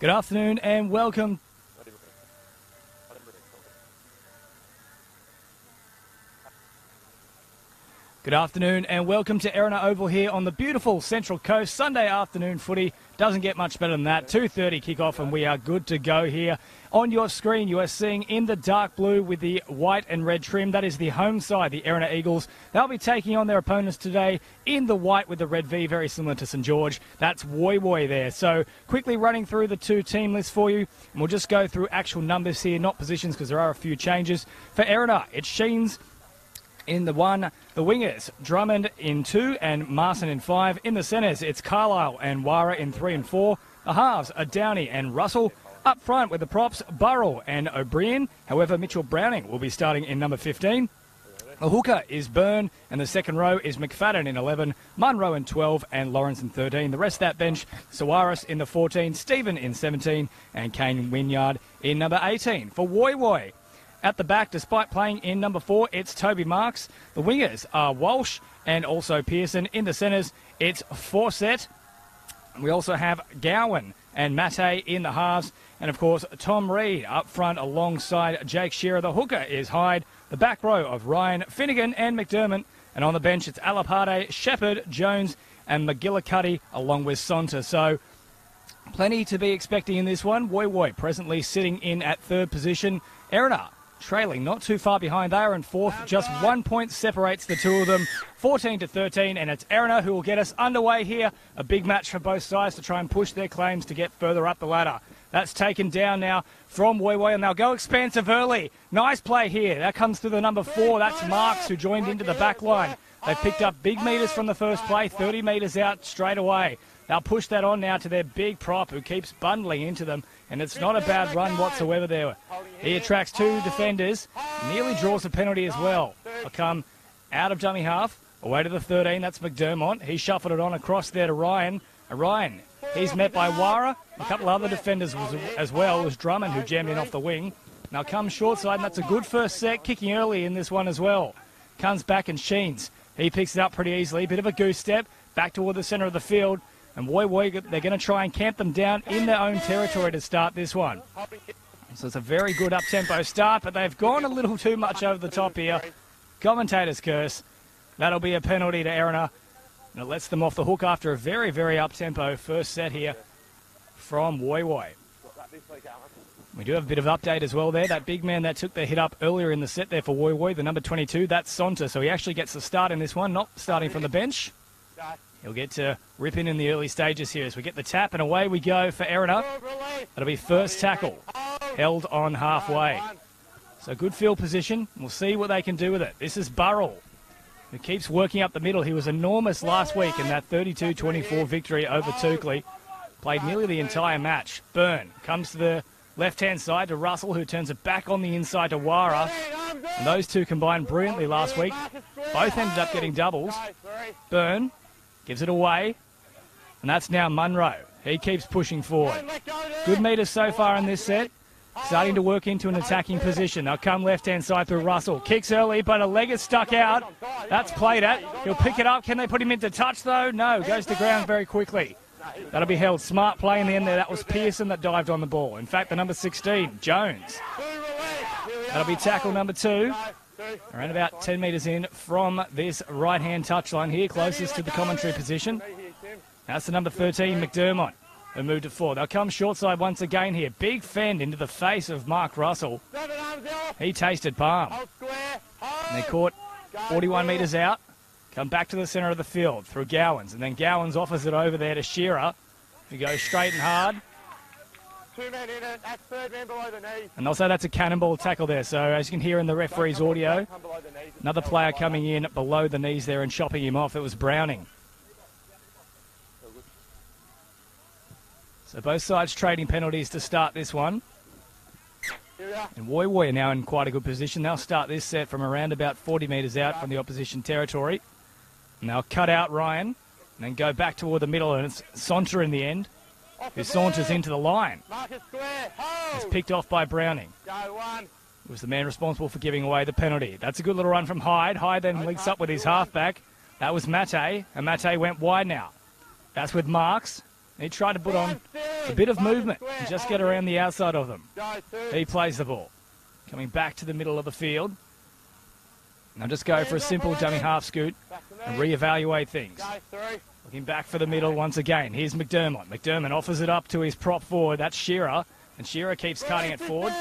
Good. Afternoon and welcome. Good afternoon and welcome to Erina Oval here on the beautiful Central Coast. Sunday afternoon footy doesn't get much better than that. 2:30 kickoff and we are good to go here. On your screen, you are seeing in the dark blue with the white and red trim. That is the home side, the Erina Eagles. They'll be taking on their opponents today in the white with the red V, very similar to St George. That's Woy Woy there. So quickly running through the two team lists for you, and we'll just go through actual numbers here, not positions, because there are a few changes. For Erina, it's Sheens in the one, the wingers, Drummond in two and Marson in five. In the centres, it's Carlisle and Wara in three and four. The halves are Downey and Russell. Up front with the props, Burrell and O'Brien. However, Mitchell Browning will be starting in number 15. The hooker is Byrne, and the second row is McFadden in 11, Munro in 12, and Lawrence in 13. The rest of that bench, Sawaris in the 14, Stephen in 17, and Kane Winyard in number 18. For Woy Woy, at the back, despite playing in number four, it's Toby Marks. The wingers are Walsh and also Pearson. In the centres, it's Fawcett. We also have Gowan and Mate in the halves. And of course, Tom Reed up front alongside Jake Shearer. The hooker is Hyde. The back row of Ryan Finnegan and McDermott. And on the bench, it's Alapade, Shepherd, Jones, and McGillicuddy along with Sonta. So plenty to be expecting in this one. Woy Woy presently sitting in at third position. Erina trailing not too far behind. They are in fourth. Just one point separates the two of them. 14 to 13, and it's Erina who will get us underway here. A big match for both sides to try and push their claims to get further up the ladder. That's taken down now from Woy, and they'll go expansive early. Nice play here. That comes to the number four. That's Marks who joined into the back line. They picked up big metres from the first play, 30 metres out straight away. They'll push that on now to their big prop who keeps bundling into them, and it's not a bad run whatsoever there. He attracts two defenders, nearly draws a penalty as well. They'll come out of dummy half, away to the 13, that's McDermott. He shuffled it on across there to Ryan. Uh, Ryan, he's met by Wara, a couple other defenders as well, was Drummond who jammed in off the wing. Now comes short side, and that's a good first set, kicking early in this one as well. Comes back and Sheens. He picks it up pretty easily. Bit of a goose step back toward the centre of the field. And boy, boy, they're going to try and camp them down in their own territory to start this one. So it's a very good up tempo start, but they've gone a little too much over the top here. Commentator's curse. That'll be a penalty to Erina. And it lets them off the hook after a very, very up tempo first set here from week, Alan. We do have a bit of update as well there. That big man that took the hit up earlier in the set there for Woy Woy, the number 22, that's Sonta. So he actually gets the start in this one, not starting from the bench. He'll get to rip in in the early stages here as we get the tap and away we go for Erina. That'll be first tackle, held on halfway. So good field position. We'll see what they can do with it. This is Burrell, who keeps working up the middle. He was enormous last week in that 32-24 victory over Toukley. Played nearly the entire match. Byrne comes to the left-hand side to Russell, who turns it back on the inside to Wara. And those two combined brilliantly last week. Both ended up getting doubles. Byrne gives it away. And that's now Munro. He keeps pushing forward. Good meters so far in this set. Starting to work into an attacking position. They'll come left hand side through Russell. Kicks early, but a leg is stuck out. That's played at. He'll pick it up. Can they put him into touch though? No. Goes to ground very quickly. That'll be held. Smart play in the end there. That was Pearson that dived on the ball. In fact, the number 16, Jones. That'll be tackle number two. Around about 10 metres in from this right hand touchline here, closest to the commentary position. That's the number 13, McDermott, who moved to four. They'll come short side once again here. Big fend into the face of Mark Russell. He tasted palm. And they caught 41 metres out. Come back to the centre of the field through Gowans. And then Gowans offers it over there to Shearer, who goes straight and hard. Two men in it. That's third man below the knee. And say that's a cannonball tackle there. So as you can hear in the referee's audio, another player coming in below the knees there and chopping him off. It was Browning. So both sides trading penalties to start this one. And Woy Woy are now in quite a good position. They'll start this set from around about 40 metres out from the opposition territory. And they'll cut out Ryan and then go back toward the middle. And it's Saunter in the end who saunters into the line. Marcus It's picked off by Browning. Go one. was the man responsible for giving away the penalty. That's a good little run from Hyde. Hyde then links up with his halfback. That was Mate, and Mate went wide now. That's with Marks. He tried to put on a bit of movement and just get around the outside of them. He plays the ball. Coming back to the middle of the field. Now just go for a simple dummy half scoot and reevaluate things. Looking back for the middle once again. Here's McDermott. McDermott offers it up to his prop forward. That's Shearer. And Shearer keeps cutting it forward.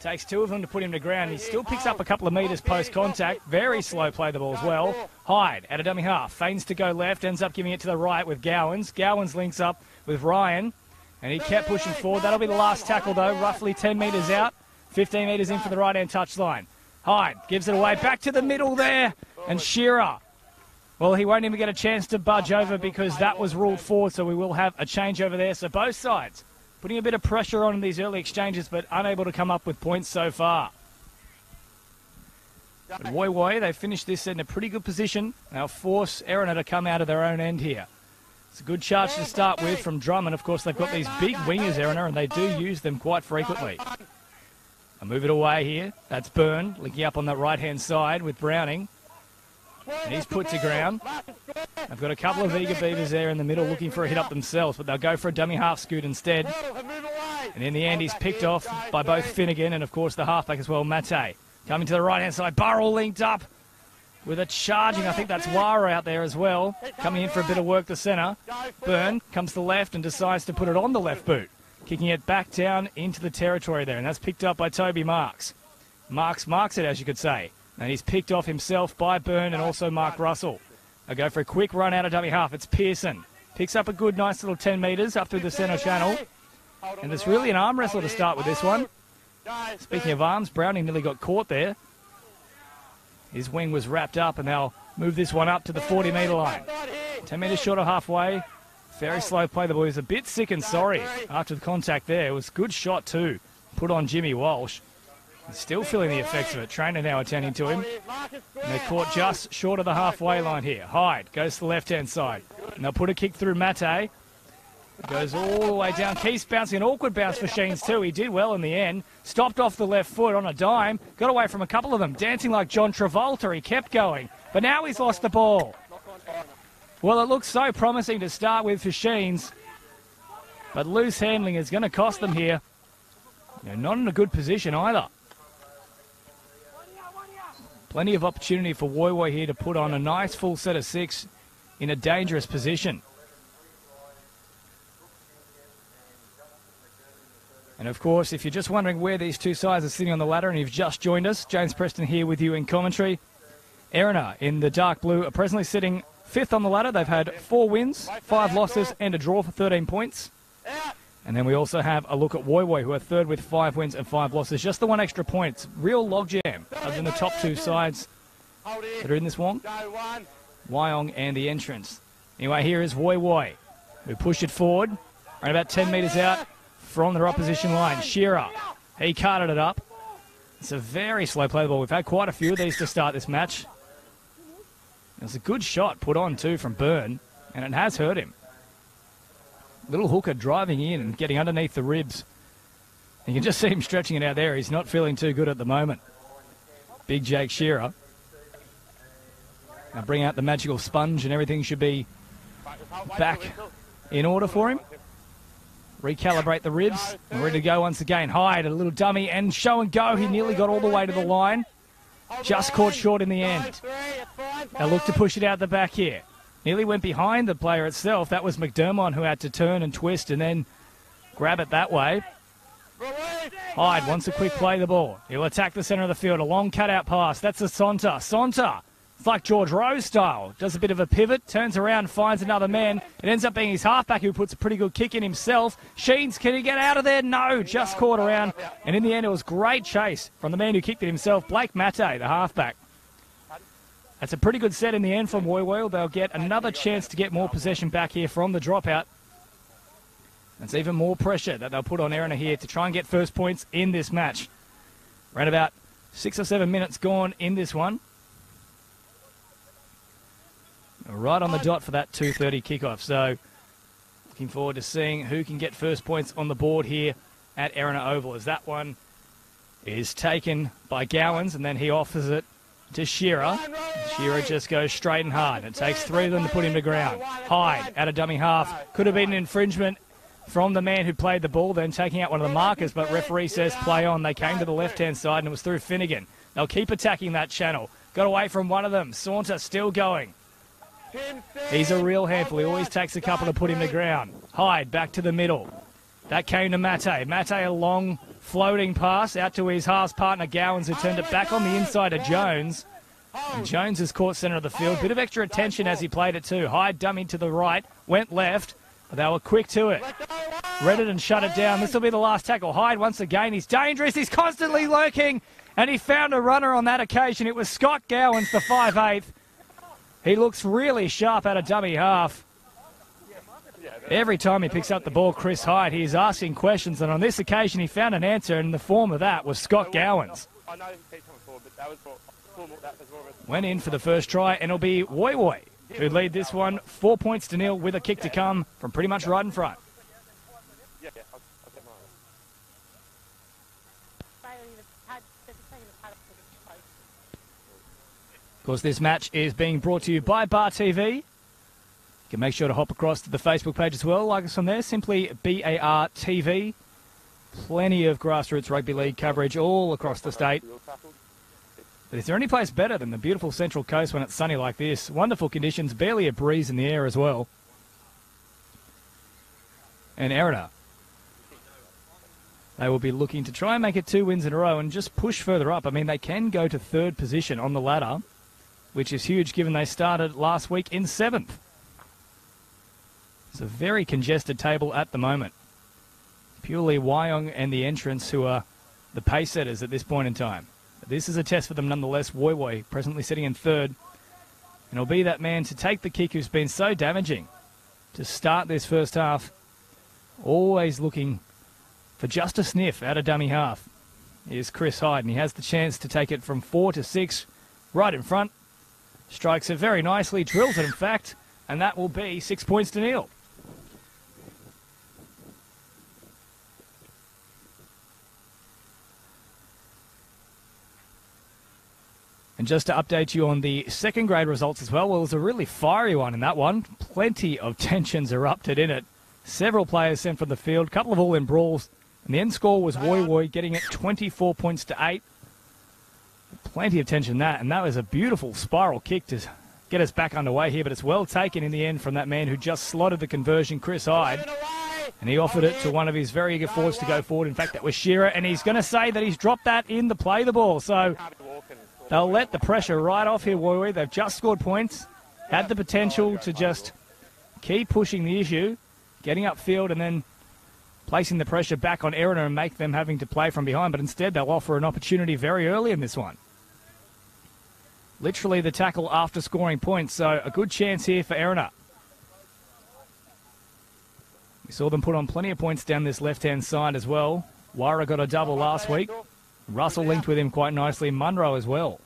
Takes two of them to put him to ground. He still picks up a couple of metres post contact. Very slow play the ball as well. Hyde at a dummy half. Feigns to go left. Ends up giving it to the right with Gowans. Gowans links up with Ryan. And he kept pushing forward. That'll be the last tackle though. Roughly 10 metres out. 15 metres in for the right hand touchline. Hyde gives it away. Back to the middle there. And Shearer. Well, he won't even get a chance to budge over because that was ruled forward. So we will have a change over there. So both sides putting a bit of pressure on in these early exchanges, but unable to come up with points so far. But Woy Woy, they finished this in a pretty good position. They'll force Erina to come out of their own end here. It's a good charge to start with from Drummond. Of course, they've got these big wingers, Erina, and they do use them quite frequently. I move it away here. That's Byrne linking up on that right hand side with Browning. And he's put to ground. They've got a couple of eager beavers there in the middle looking for a hit up themselves, but they'll go for a dummy half scoot instead. And in the end, he's picked off by both Finnegan and, of course, the halfback as well, Mate. Coming to the right hand side, Burrell linked up with a charging. I think that's Wara out there as well. Coming in for a bit of work the centre. Byrne comes to the left and decides to put it on the left boot, kicking it back down into the territory there. And that's picked up by Toby Marks. Marks marks it, as you could say. And he's picked off himself by Byrne and also Mark Russell. I go for a quick run out of dummy half. It's Pearson. Picks up a good, nice little 10 metres up through the centre channel. And it's really an arm wrestle to start with this one. Speaking of arms, Browning nearly got caught there. His wing was wrapped up, and they'll move this one up to the 40 metre line. 10 metres short of halfway. Very slow play. The boy was a bit sick and sorry after the contact there. It was good shot, too. Put on Jimmy Walsh. Still feeling the effects of it. Trainer now attending to him. And they're caught just short of the halfway line here. Hyde goes to the left hand side. And they'll put a kick through Mate. Goes all the way down. Keeps bouncing. An awkward bounce for Sheens, too. He did well in the end. Stopped off the left foot on a dime. Got away from a couple of them. Dancing like John Travolta. He kept going. But now he's lost the ball. Well, it looks so promising to start with for Sheens. But loose handling is going to cost them here. They're not in a good position either. Plenty of opportunity for Woy Woy here to put on a nice full set of six in a dangerous position. And of course, if you're just wondering where these two sides are sitting on the ladder and you've just joined us, James Preston here with you in commentary. Erina in the dark blue are presently sitting fifth on the ladder. They've had four wins, five losses, and a draw for 13 points. And then we also have a look at Woy Woy, who are third with five wins and five losses. Just the one extra point. It's real logjam other than the top two sides that are in this one. Wyong and the entrance. Anyway, here is Woy Woy, who push it forward, around about 10 metres out from their opposition line. Shearer, he carted it up. It's a very slow play ball. We've had quite a few of these to start this match. It's a good shot put on too from Byrne, and it has hurt him. Little hooker driving in and getting underneath the ribs. You can just see him stretching it out there. He's not feeling too good at the moment. Big Jake Shearer. Now bring out the magical sponge and everything should be back in order for him. Recalibrate the ribs. And ready to go once again. Hyde, a little dummy and show and go. He nearly got all the way to the line. Just caught short in the end. Now look to push it out the back here. Nearly went behind the player itself. That was McDermott who had to turn and twist and then grab it that way. Hyde wants a quick play the ball. He'll attack the centre of the field. A long cutout pass. That's a Sonta. Sonta It's like George Rose style. Does a bit of a pivot, turns around, finds another man. It ends up being his halfback who puts a pretty good kick in himself. Sheens, can he get out of there? No, just caught around. And in the end, it was great chase from the man who kicked it himself, Blake Mate, the halfback. That's a pretty good set in the end from Woy Woy. They'll get another chance to get more possession back here from the dropout. It's even more pressure that they'll put on Erina here to try and get first points in this match. Around about six or seven minutes gone in this one. Right on the dot for that 2.30 kickoff. So looking forward to seeing who can get first points on the board here at Erina Oval as that one is taken by Gowans and then he offers it to Shearer. Shearer just goes straight and hard. It takes three of them to put him to ground. Hyde out of dummy half. Could have been an infringement from the man who played the ball, then taking out one of the markers, but referee says play on. They came to the left hand side and it was through Finnegan. They'll keep attacking that channel. Got away from one of them. Saunter still going. He's a real handful. He always takes a couple to put him to ground. Hyde back to the middle. That came to Mate. Mate a long floating pass out to his half partner Gowans, who turned it back on the inside of Jones. And Jones is caught centre of the field. Bit of extra attention as he played it too. Hyde dummy to the right, went left. They were quick to it. Read it and shut it down. This will be the last tackle. Hyde once again. He's dangerous. He's constantly lurking. And he found a runner on that occasion. It was Scott Gowans, the 5'8". He looks really sharp at a dummy half. Every time he picks up the ball, Chris Hyde, he is asking questions. And on this occasion, he found an answer. And the form of that was Scott Gowans. Went in for the first try. And it'll be Woy Woy who lead this one four points to nil with a kick to come from pretty much right in front. Of course, this match is being brought to you by Bar TV. Can make sure to hop across to the Facebook page as well. Like us on there, simply BAR TV. Plenty of grassroots rugby league coverage all across the state. But is there any place better than the beautiful Central Coast when it's sunny like this? Wonderful conditions, barely a breeze in the air as well. And Erina. They will be looking to try and make it two wins in a row and just push further up. I mean, they can go to third position on the ladder, which is huge given they started last week in seventh. It's a very congested table at the moment. Purely Wyong and the entrance who are the pace setters at this point in time. This is a test for them nonetheless. Woy Woy presently sitting in third. And it'll be that man to take the kick who's been so damaging to start this first half. Always looking for just a sniff out of dummy half is Chris Hyde. And he has the chance to take it from four to six right in front. Strikes it very nicely, drills it in fact. And that will be six points to nil. And just to update you on the second grade results as well, well, it was a really fiery one in that one. Plenty of tensions erupted in it. Several players sent from the field, couple of all in brawls. And the end score was Woy Woy getting it 24 points to 8. Plenty of tension that, and that was a beautiful spiral kick to get us back underway here, but it's well taken in the end from that man who just slotted the conversion, Chris Hyde. And he offered it to one of his very eager forwards to go forward. In fact, that was Shearer, and he's going to say that he's dropped that in to play the ball. So They'll let the pressure right off here, Woy Woy. They've just scored points, had the potential to just keep pushing the issue, getting upfield and then placing the pressure back on Erina and make them having to play from behind. But instead, they'll offer an opportunity very early in this one. Literally the tackle after scoring points, so a good chance here for Erina. We saw them put on plenty of points down this left-hand side as well. Wara got a double last week. Russell linked with him quite nicely. Munro as well.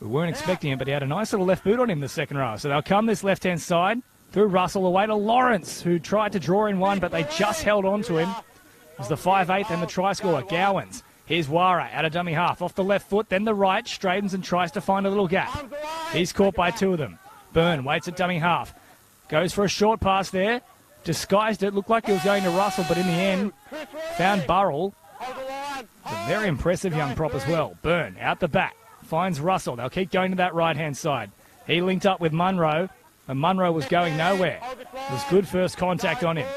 We weren't expecting it, but he had a nice little left boot on him the second row. So they'll come this left-hand side through Russell away to Lawrence, who tried to draw in one, but they just held on to him. It was the 5'8 and the try scorer, Gowans. Here's Wara at a dummy half. Off the left foot, then the right, straightens and tries to find a little gap. He's caught by two of them. Byrne waits at dummy half. Goes for a short pass there. Disguised it. Looked like he was going to Russell, but in the end, found Burrell very impressive young prop as well. Byrne out the back. Finds Russell. They'll keep going to that right hand side. He linked up with Munro, and Munro was going nowhere. It was good first contact on him.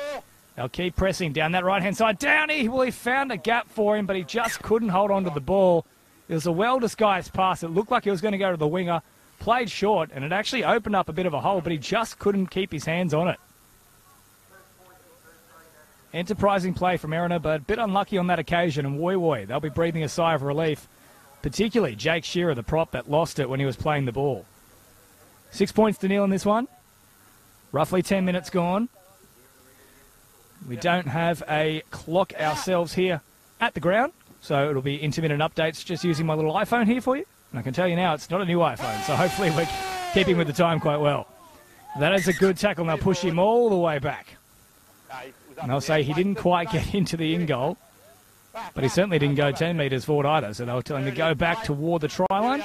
They'll keep pressing down that right hand side. Downey, well, he found a gap for him, but he just couldn't hold on to the ball. It was a well disguised pass. It looked like he was going to go to the winger, played short, and it actually opened up a bit of a hole, but he just couldn't keep his hands on it. Enterprising play from Erina, but a bit unlucky on that occasion, and Woy Woy, they'll be breathing a sigh of relief, particularly Jake Shearer, the prop that lost it when he was playing the ball. Six points to nil in this one. Roughly 10 minutes gone. We don't have a clock ourselves here at the ground, so it'll be intermittent updates just using my little iPhone here for you. And I can tell you now, it's not a new iPhone, so hopefully we're keeping with the time quite well. That is a good tackle, Now push him all the way back. And I'll say he didn't quite get into the in goal, but he certainly didn't go 10 metres forward either, so they'll tell him to go back toward the try line,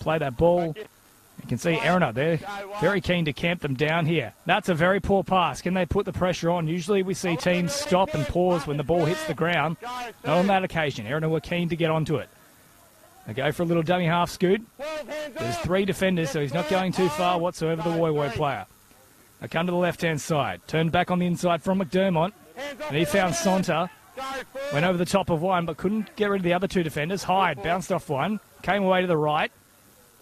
play that ball you can see Erina, they're very keen to camp them down here. That's a very poor pass. Can they put the pressure on? Usually we see teams stop and pause when the ball hits the ground. Not on that occasion. Erina were keen to get onto it. They go for a little dummy half scoot. There's three defenders, so he's not going too far whatsoever, the Woy Woy player. They come to the left-hand side. Turned back on the inside from McDermott. And he found Sonta. Went over the top of one, but couldn't get rid of the other two defenders. Hyde bounced off one. Came away to the right.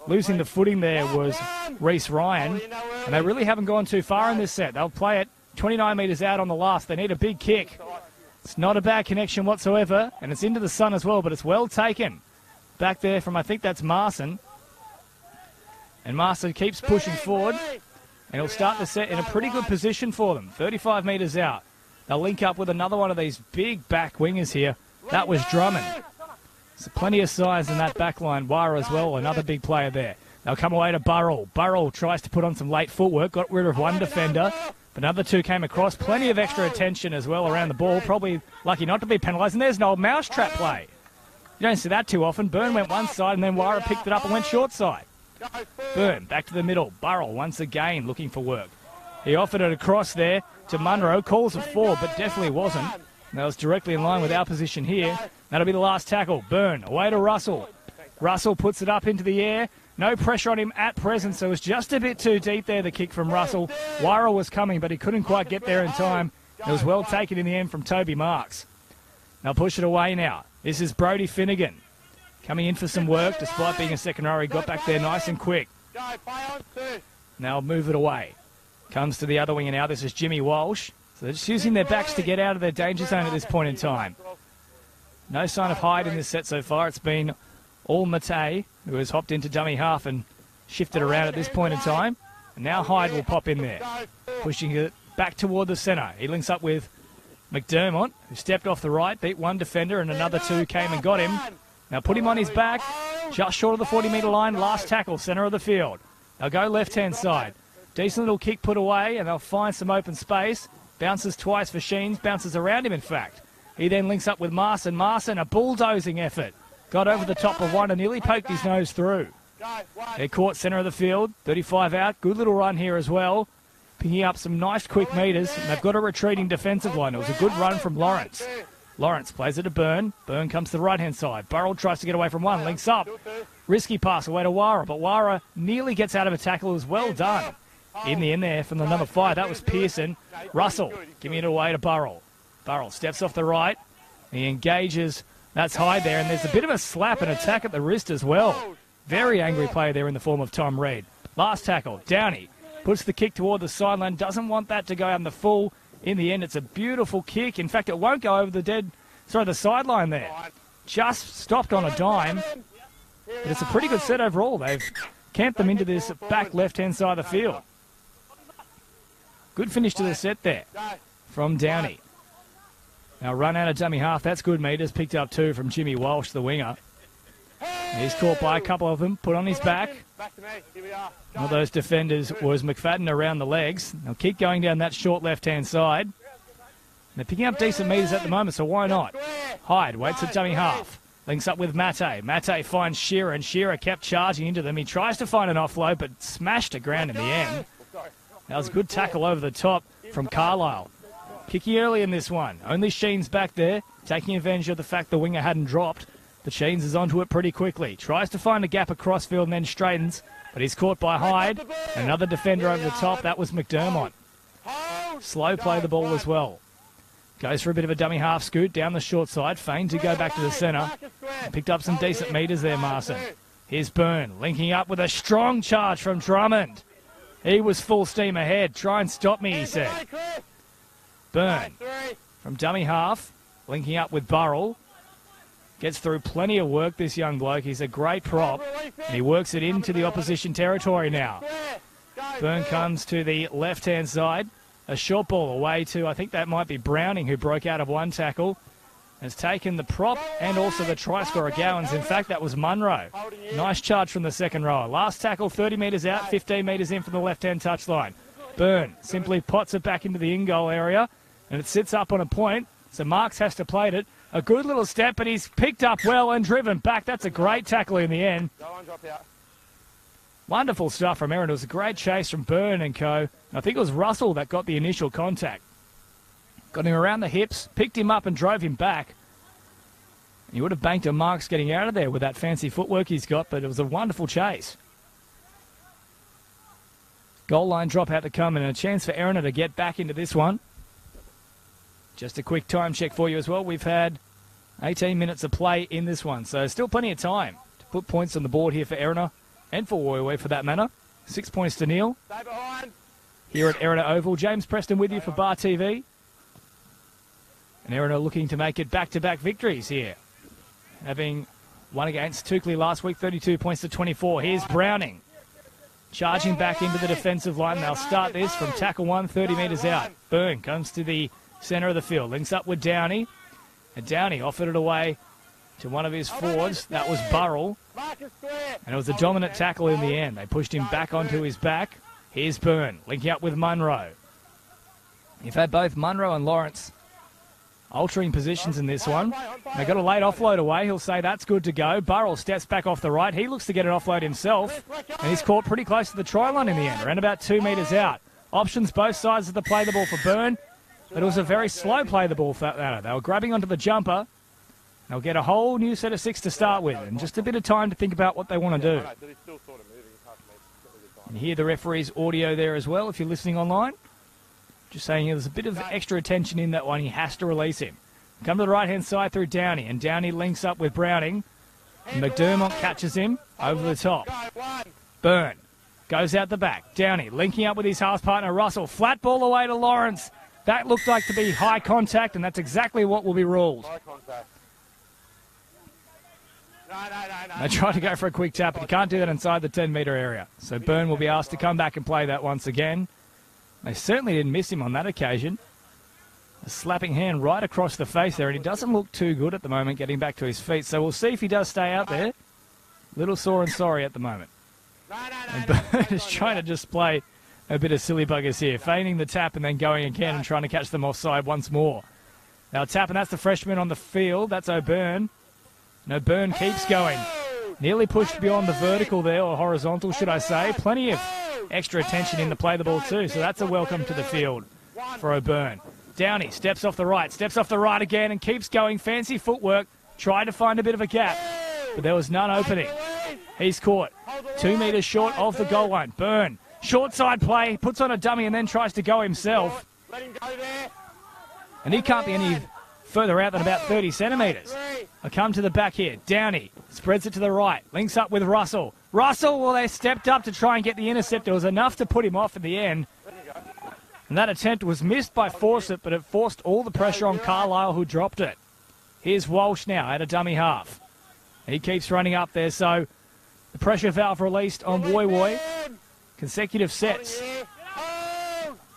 Losing the footing there was Reese Ryan, and they really haven't gone too far in this set. They'll play it 29 metres out on the last. They need a big kick. It's not a bad connection whatsoever, and it's into the sun as well, but it's well taken. Back there from, I think that's Marson. And Marson keeps pushing forward, and he'll start the set in a pretty good position for them. 35 metres out. They'll link up with another one of these big back wingers here. That was Drummond. So plenty of size in that back line. Wire as well, another big player there. They'll come away to Burrell. Burrell tries to put on some late footwork, got rid of one defender. But another two came across. Plenty of extra attention as well around the ball. Probably lucky not to be penalised. And there's an old mousetrap play. You don't see that too often. Byrne went one side and then Wara picked it up and went short side. Byrne back to the middle. Burrell once again looking for work. He offered it across there to Munro. Calls a four, but definitely wasn't. That was directly in line with our position here. That'll be the last tackle. Byrne away to Russell. Russell puts it up into the air. No pressure on him at present, so it was just a bit too deep there, the kick from Russell. Wara was coming, but he couldn't quite get there in time. It was well taken in the end from Toby Marks. They'll push it away now. This is Brody Finnegan coming in for some work, despite being a second row. He got back there nice and quick. Now move it away. Comes to the other winger now. This is Jimmy Walsh. So they're just using their backs to get out of their danger zone at this point in time. No sign of Hyde in this set so far. It's been all Mate, who has hopped into dummy half and shifted around at this point in time. And now Hyde will pop in there, pushing it back toward the centre. He links up with McDermott, who stepped off the right, beat one defender, and another two came and got him. Now put him on his back, just short of the 40 metre line. Last tackle, centre of the field. They'll go left hand side. Decent little kick put away, and they'll find some open space. Bounces twice for Sheens, bounces around him, in fact. He then links up with Marson. Marson, a bulldozing effort. Got over the top of one and nearly poked his nose through. They're caught centre of the field. 35 out. Good little run here as well. Picking up some nice quick metres. And they've got a retreating defensive line. It was a good run from Lawrence. Lawrence plays it to Byrne. Byrne comes to the right hand side. Burrell tries to get away from one. Links up. Risky pass away to Wara. But Wara nearly gets out of a tackle. It was well done in the end there from the number five. That was Pearson. Russell giving it away to Burrell. Burrell steps off the right. He engages. That's high there, and there's a bit of a slap and attack at the wrist as well. Very angry play there in the form of Tom Reed. Last tackle, Downey puts the kick toward the sideline. Doesn't want that to go on the full. In the end, it's a beautiful kick. In fact, it won't go over the dead, sorry, the sideline there. Just stopped on a dime. But it's a pretty good set overall. They've camped them into this back left-hand side of the field. Good finish to the set there from Downey. Now run out of dummy half. That's good meters. Picked up two from Jimmy Walsh, the winger. He's caught by a couple of them. Put on his back. One of those defenders was McFadden around the legs. They'll keep going down that short left-hand side. They're picking up decent meters at the moment, so why not? Hyde waits at dummy half. Links up with Mate. Mate finds Shearer, and Shearer kept charging into them. He tries to find an offload, but smashed to ground in the end. That was a good tackle over the top from Carlisle. Kicky early in this one. Only Sheen's back there, taking advantage of the fact the winger hadn't dropped. But Sheens is onto it pretty quickly. Tries to find a gap across field and then straightens, but he's caught by Hyde. Another defender over the top. That was McDermott. Slow play the ball as well. Goes for a bit of a dummy half scoot down the short side. Feign to go back to the centre. Picked up some decent meters there, Marson. Here's Byrne linking up with a strong charge from Drummond. He was full steam ahead. Try and stop me, he said. Byrne from dummy half, linking up with Burrell. Gets through plenty of work, this young bloke. He's a great prop. And he works it into the opposition territory now. Byrne comes to the left hand side. A short ball away to, I think that might be Browning, who broke out of one tackle. Has taken the prop and also the try scorer Gowans. In fact, that was Munro. Nice charge from the second rower. Last tackle, 30 metres out, 15 metres in from the left hand touchline. Byrne simply pots it back into the in goal area and it sits up on a point. So Marks has to play it. A good little step, but he's picked up well and driven back. That's a great tackle in the end. Go on, drop out. Wonderful stuff from Erina. It was a great chase from Byrne and co. I think it was Russell that got the initial contact. Got him around the hips, picked him up and drove him back. And he would have banked a Marks getting out of there with that fancy footwork he's got, but it was a wonderful chase. Goal line drop out to come and a chance for Erina to get back into this one. Just a quick time check for you as well. We've had 18 minutes of play in this one, so still plenty of time to put points on the board here for Erina and for Woy Woy for that matter. Six points to Neil. Stay behind. here at Erina Oval. James Preston with you for Bar TV. And Erina looking to make it back-to-back victories here. Having won against Toukley last week, 32 points to 24. Here's Browning. Charging back into the defensive line. They'll start this from tackle one, 30 metres out. Byrne comes to the centre of the field. Links up with Downey. And Downey offered it away to one of his forwards. That was Burrell. And it was a dominant tackle in the end. They pushed him back onto his back. Here's Byrne, linking up with Munro. You've had both Munro and Lawrence altering positions in this one. They got a late offload away. He'll say that's good to go. Burrell steps back off the right. He looks to get an offload himself. And he's caught pretty close to the try line in the end, around about two metres out. Options both sides of the play the ball for Byrne. But it was a very slow play the ball for that. They were grabbing onto the jumper. They'll get a whole new set of six to start with, and just a bit of time to think about what they want to do. And hear the referee's audio there as well if you're listening online. Just saying there's a bit of extra attention in that one. He has to release him. Come to the right hand side through Downey, and Downey links up with Browning. And McDermott catches him over the top. Byrne goes out the back. Downey linking up with his half partner Russell. Flat ball away to Lawrence. That looked like to be high contact, and that's exactly what will be ruled. Eye contact. No, no, no, no. They try to go for a quick tap, but you can't do that inside the 10 metre area. So Byrne will be asked to come back and play that once again. They certainly didn't miss him on that occasion. A slapping hand right across the face there, and he doesn't look too good at the moment getting back to his feet. So we'll see if he does stay out there. Little sore and sorry at the moment. No, no, no, And no. Byrne is trying to just play a bit of silly buggers here, feigning the tap and then going again and trying to catch them offside once more. Now tap, and that's the freshman on the field. That's O'Brien. And O'Brien keeps going. Nearly pushed beyond the vertical there, or horizontal, should I say. Plenty of extra attention in the play the ball too, so that's a welcome to the field for O'Brien. Downey steps off the right, steps off the right again, and keeps going. Fancy footwork. Tried to find a bit of a gap, but there was none opening. He's caught. Two metres short of the goal line. Byrne. Short side play, puts on a dummy and then tries to go himself. Let him go there. And he can't be any further out than about 30 centimetres. I come to the back here. Downey spreads it to the right. Links up with Russell. Russell, well, they stepped up to try and get the intercept. It was enough to put him off in the end. And that attempt was missed by Fawcett, but it forced all the pressure on Carlisle, who dropped it. Here's Walsh now at a dummy half. He keeps running up there, so the pressure valve released on Woy Woy. Consecutive sets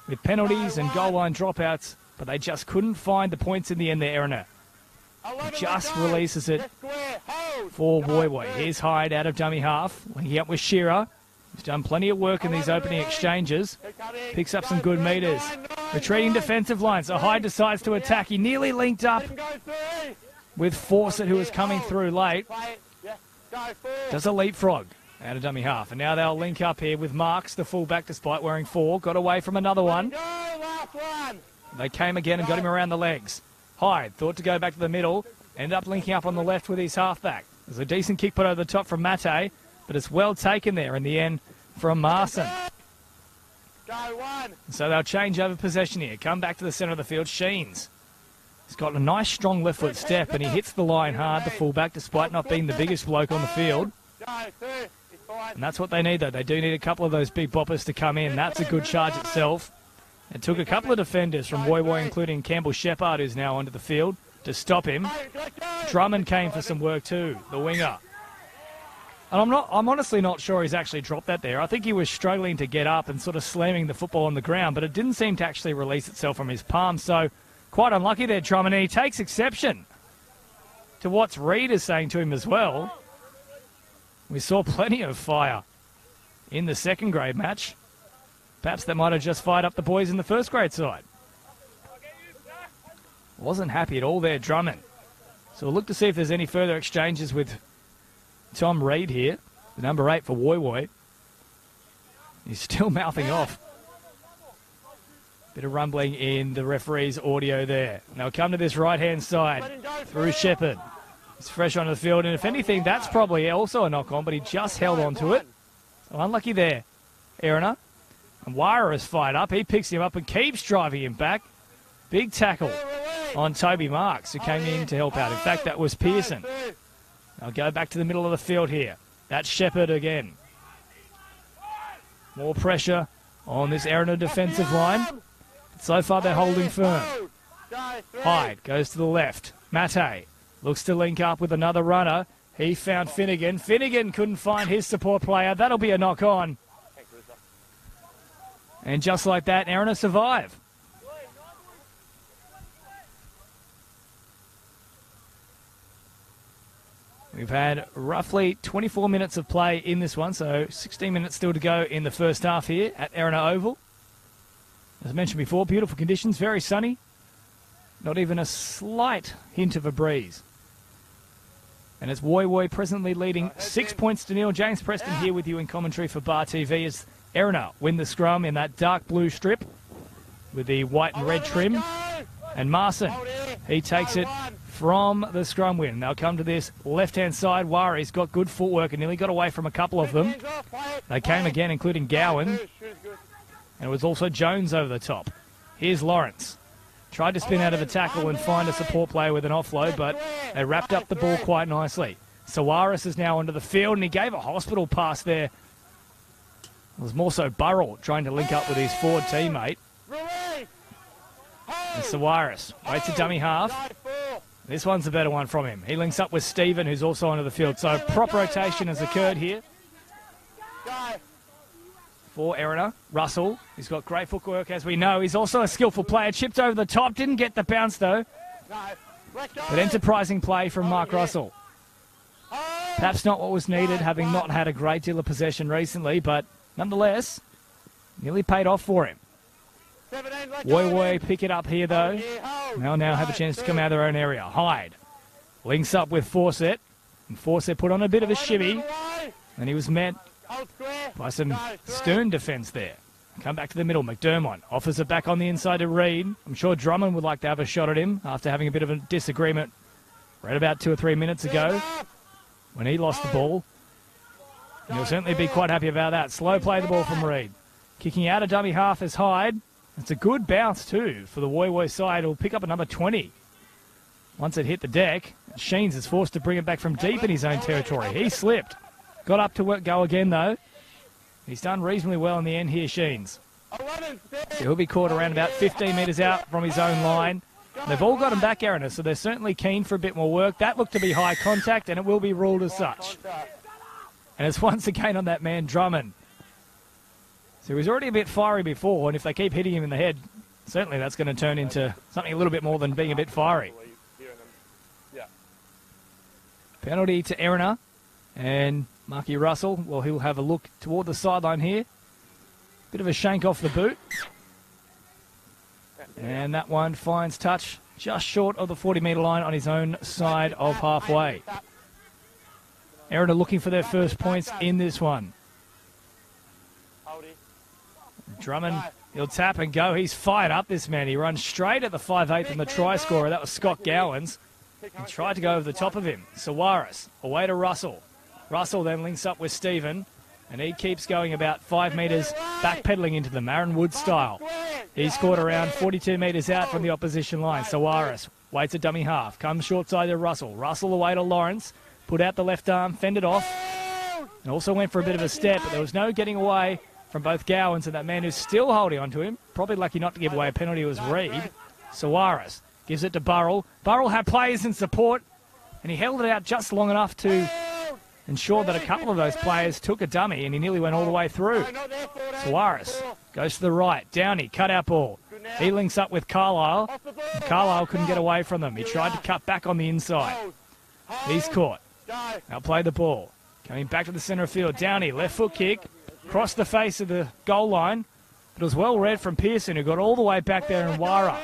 with penalties and goal line dropouts, but they just couldn't find the points in the end there, Erina. Just releases it for Woy Woy. Here's Hyde out of dummy half, linking up with Shearer. He's done plenty of work in these opening exchanges. Picks up some good meters. Retreating defensive line, so Hyde decides to attack. He nearly linked up Let him go three. with Fawcett, who was coming through late. Play it. Yeah. Go four. Does a leapfrog out of dummy half. And now they'll link up here with Marks, the fullback, despite wearing four. Got away from another one. Go, last one. They came again and got him around the legs. Hyde thought to go back to the middle, ended up linking up on the left with his halfback. There's a decent kick put over the top from Mate, but it's well taken there in the end from Marson. Go one. So they'll change over possession here. Come back to the centre of the field. Sheens He's got a nice strong left foot step and he hits the line hard, the fullback, despite not being the biggest bloke on the field. And that's what they need, though. They do need a couple of those big boppers to come in. That's a good charge itself. It took a couple of defenders from Woy Woy, including Campbell Shepard, who's now onto the field, to stop him. Drummond came for some work too, the winger. And I'm not I'm honestly not sure he's actually dropped that there. I think he was struggling to get up and sort of slamming the football on the ground, but it didn't seem to actually release itself from his palm. So quite unlucky there, Drummond. And he takes exception to what Reed is saying to him as well. We saw plenty of fire in the second grade match. Perhaps that might have just fired up the boys in the first grade side. Wasn't happy at all there, Drummond. So we'll look to see if there's any further exchanges with Tom Reed here, the number eight for Woy Woy. He's still mouthing off. Bit of rumbling in the referee's audio there. Now come to this right hand side through Shepherd. Fresh onto the field, and if anything, that's probably also a knock on, but he just held on to it. So unlucky there, Erina. And Wire is fired up. He picks him up and keeps driving him back. Big tackle on Toby Marks, who came in to help out. In fact, that was Pearson. I'll go back to the middle of the field here. That's Shepherd again. More pressure on this Erina defensive line. So far, they're holding firm. Hyde goes to the left. Mate looks to link up with another runner. He found Finnegan. Finnegan couldn't find his support player. That'll be a knock on. And just like that, Erina survive. We've had roughly 24 minutes of play in this one, so 16 minutes still to go in the first half here at Erina Oval. As I mentioned before, beautiful conditions, very sunny. Not even a slight hint of a breeze. And it's Woy Woy presently leading six points to nil. James Preston here with you in commentary for Bar TV as Erina win the scrum in that dark blue strip with the white and red trim. And Marson, he takes it from the scrum win. They'll come to this left-hand side. Wara's got good footwork and nearly got away from a couple of them. They came again, including Gowan. And it was also Jones over the top. Here's Lawrence. Tried to spin out of a tackle and find a support player with an offload, but they wrapped up the ball quite nicely. Sawaris is now onto the field, and he gave a hospital pass there. It was more so Burrell trying to link up with his forward teammate. And Sawaris waits a dummy half. This one's a better one from him. He links up with Stephen, who's also onto the field. So prop rotation has occurred here for Erina. Russell, he's got great footwork, as we know. He's also a skillful player. Chipped over the top, didn't get the bounce though. But enterprising play from Mark Russell. Perhaps not what was needed, having not had a great deal of possession recently, but nonetheless, nearly paid off for him. Woy Woy pick it up here though. They'll now have a chance to come out of their own area. Hyde links up with Fawcett. And Fawcett put on a bit of a shimmy. And he was met by some stern defence there. Come back to the middle. McDermott offers it back on the inside to Reed. I'm sure Drummond would like to have a shot at him after having a bit of a disagreement right about two or three minutes ago when he lost the ball. And he'll certainly be quite happy about that. Slow play the ball from Reed. Kicking out a dummy half is Hyde. It's a good bounce too for the Woy Woy side. It'll pick up another 20. Once it hit the deck, Sheens is forced to bring it back from deep in his own territory. He slipped. Got up to go again though. He's done reasonably well in the end here, Sheens. So he'll be caught around about 15 metres out from his own line. They've all got him back, Erina, so they're certainly keen for a bit more work. That looked to be high contact, and it will be ruled as such. And it's once again on that man, Drummond. So he was already a bit fiery before, and if they keep hitting him in the head, certainly that's going to turn into something a little bit more than being a bit fiery. Penalty to Erina, and Marky Russell, well, he'll have a look toward the sideline here. Bit of a shank off the boot. And that one finds touch just short of the 40 metre line on his own side of halfway. are looking for their first points in this one. Drummond, he'll tap and go. He's fired up, this man. He runs straight at the 5'8 from the try scorer. That was Scott Gowans. He tried to go over the top of him. Suarez, away to Russell. Russell then links up with Stephen, and he keeps going about five metres, backpedaling into the Marin Wood style. He scored around 42 metres out from the opposition line. Suarez Waits a dummy half. Comes short side to Russell. Russell away to Lawrence. Put out the left arm, fended off. And also went for a bit of a step, but there was no getting away from both Gowans and that man who's still holding on to him. Probably lucky not to give away a penalty was Reed. Suarez gives it to Burrell. Burrell had players in support, and he held it out just long enough to ensure that a couple of those players took a dummy, and he nearly went all the way through. Suarez goes to the right. Downey, cut out ball. He links up with Carlisle. Carlisle couldn't get away from them. He tried to cut back on the inside. He's caught. Now play the ball. Coming back to the centre of field. Downey, left foot kick. Crossed the face of the goal line. It was well read from Pearson, who got all the way back there and Wara.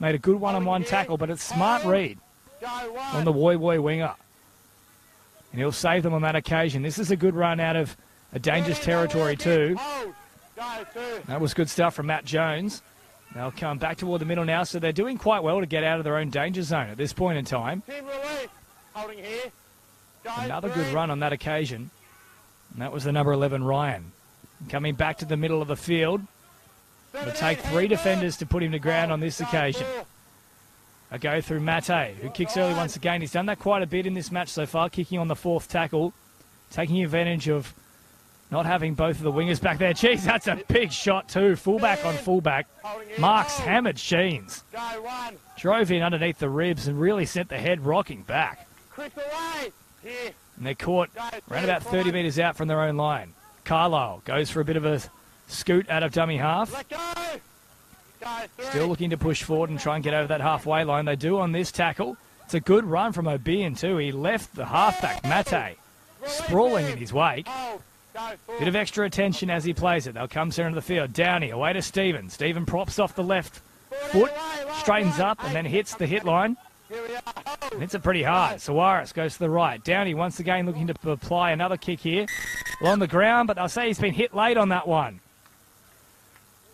Made a good one-on-one tackle, but it's smart read on the Woy Woy winger. And he'll save them on that occasion. This is a good run out of a dangerous territory too. That was good stuff from Matt Jones. They'll come back toward the middle now, so they're doing quite well to get out of their own danger zone at this point in time. Another good run on that occasion. And that was the number 11, Ryan. Coming back to the middle of the field. It'll take three defenders to put him to ground on this occasion. A go through Mate, who kicks early once again. He's done that quite a bit in this match so far, kicking on the fourth tackle, taking advantage of not having both of the wingers back there. Jeez, that's a big shot too. Fullback on fullback. Marks hammered Sheens. Drove in underneath the ribs and really sent the head rocking back. And they're caught around about 30 metres out from their own line. Carlisle goes for a bit of a scoot out of dummy half. Still looking to push forward and try and get over that halfway line. They do on this tackle. It's a good run from O'Brien too. He left the halfback, Mate, sprawling in his wake. Bit of extra attention as he plays it. They'll come centre of the field. Downey away to Stephen. Stephen props off the left foot, straightens up and then hits the hit line. And hits it pretty hard. Suarez goes to the right. Downey once again looking to apply another kick here. On the ground, but they'll say he's been hit late on that one.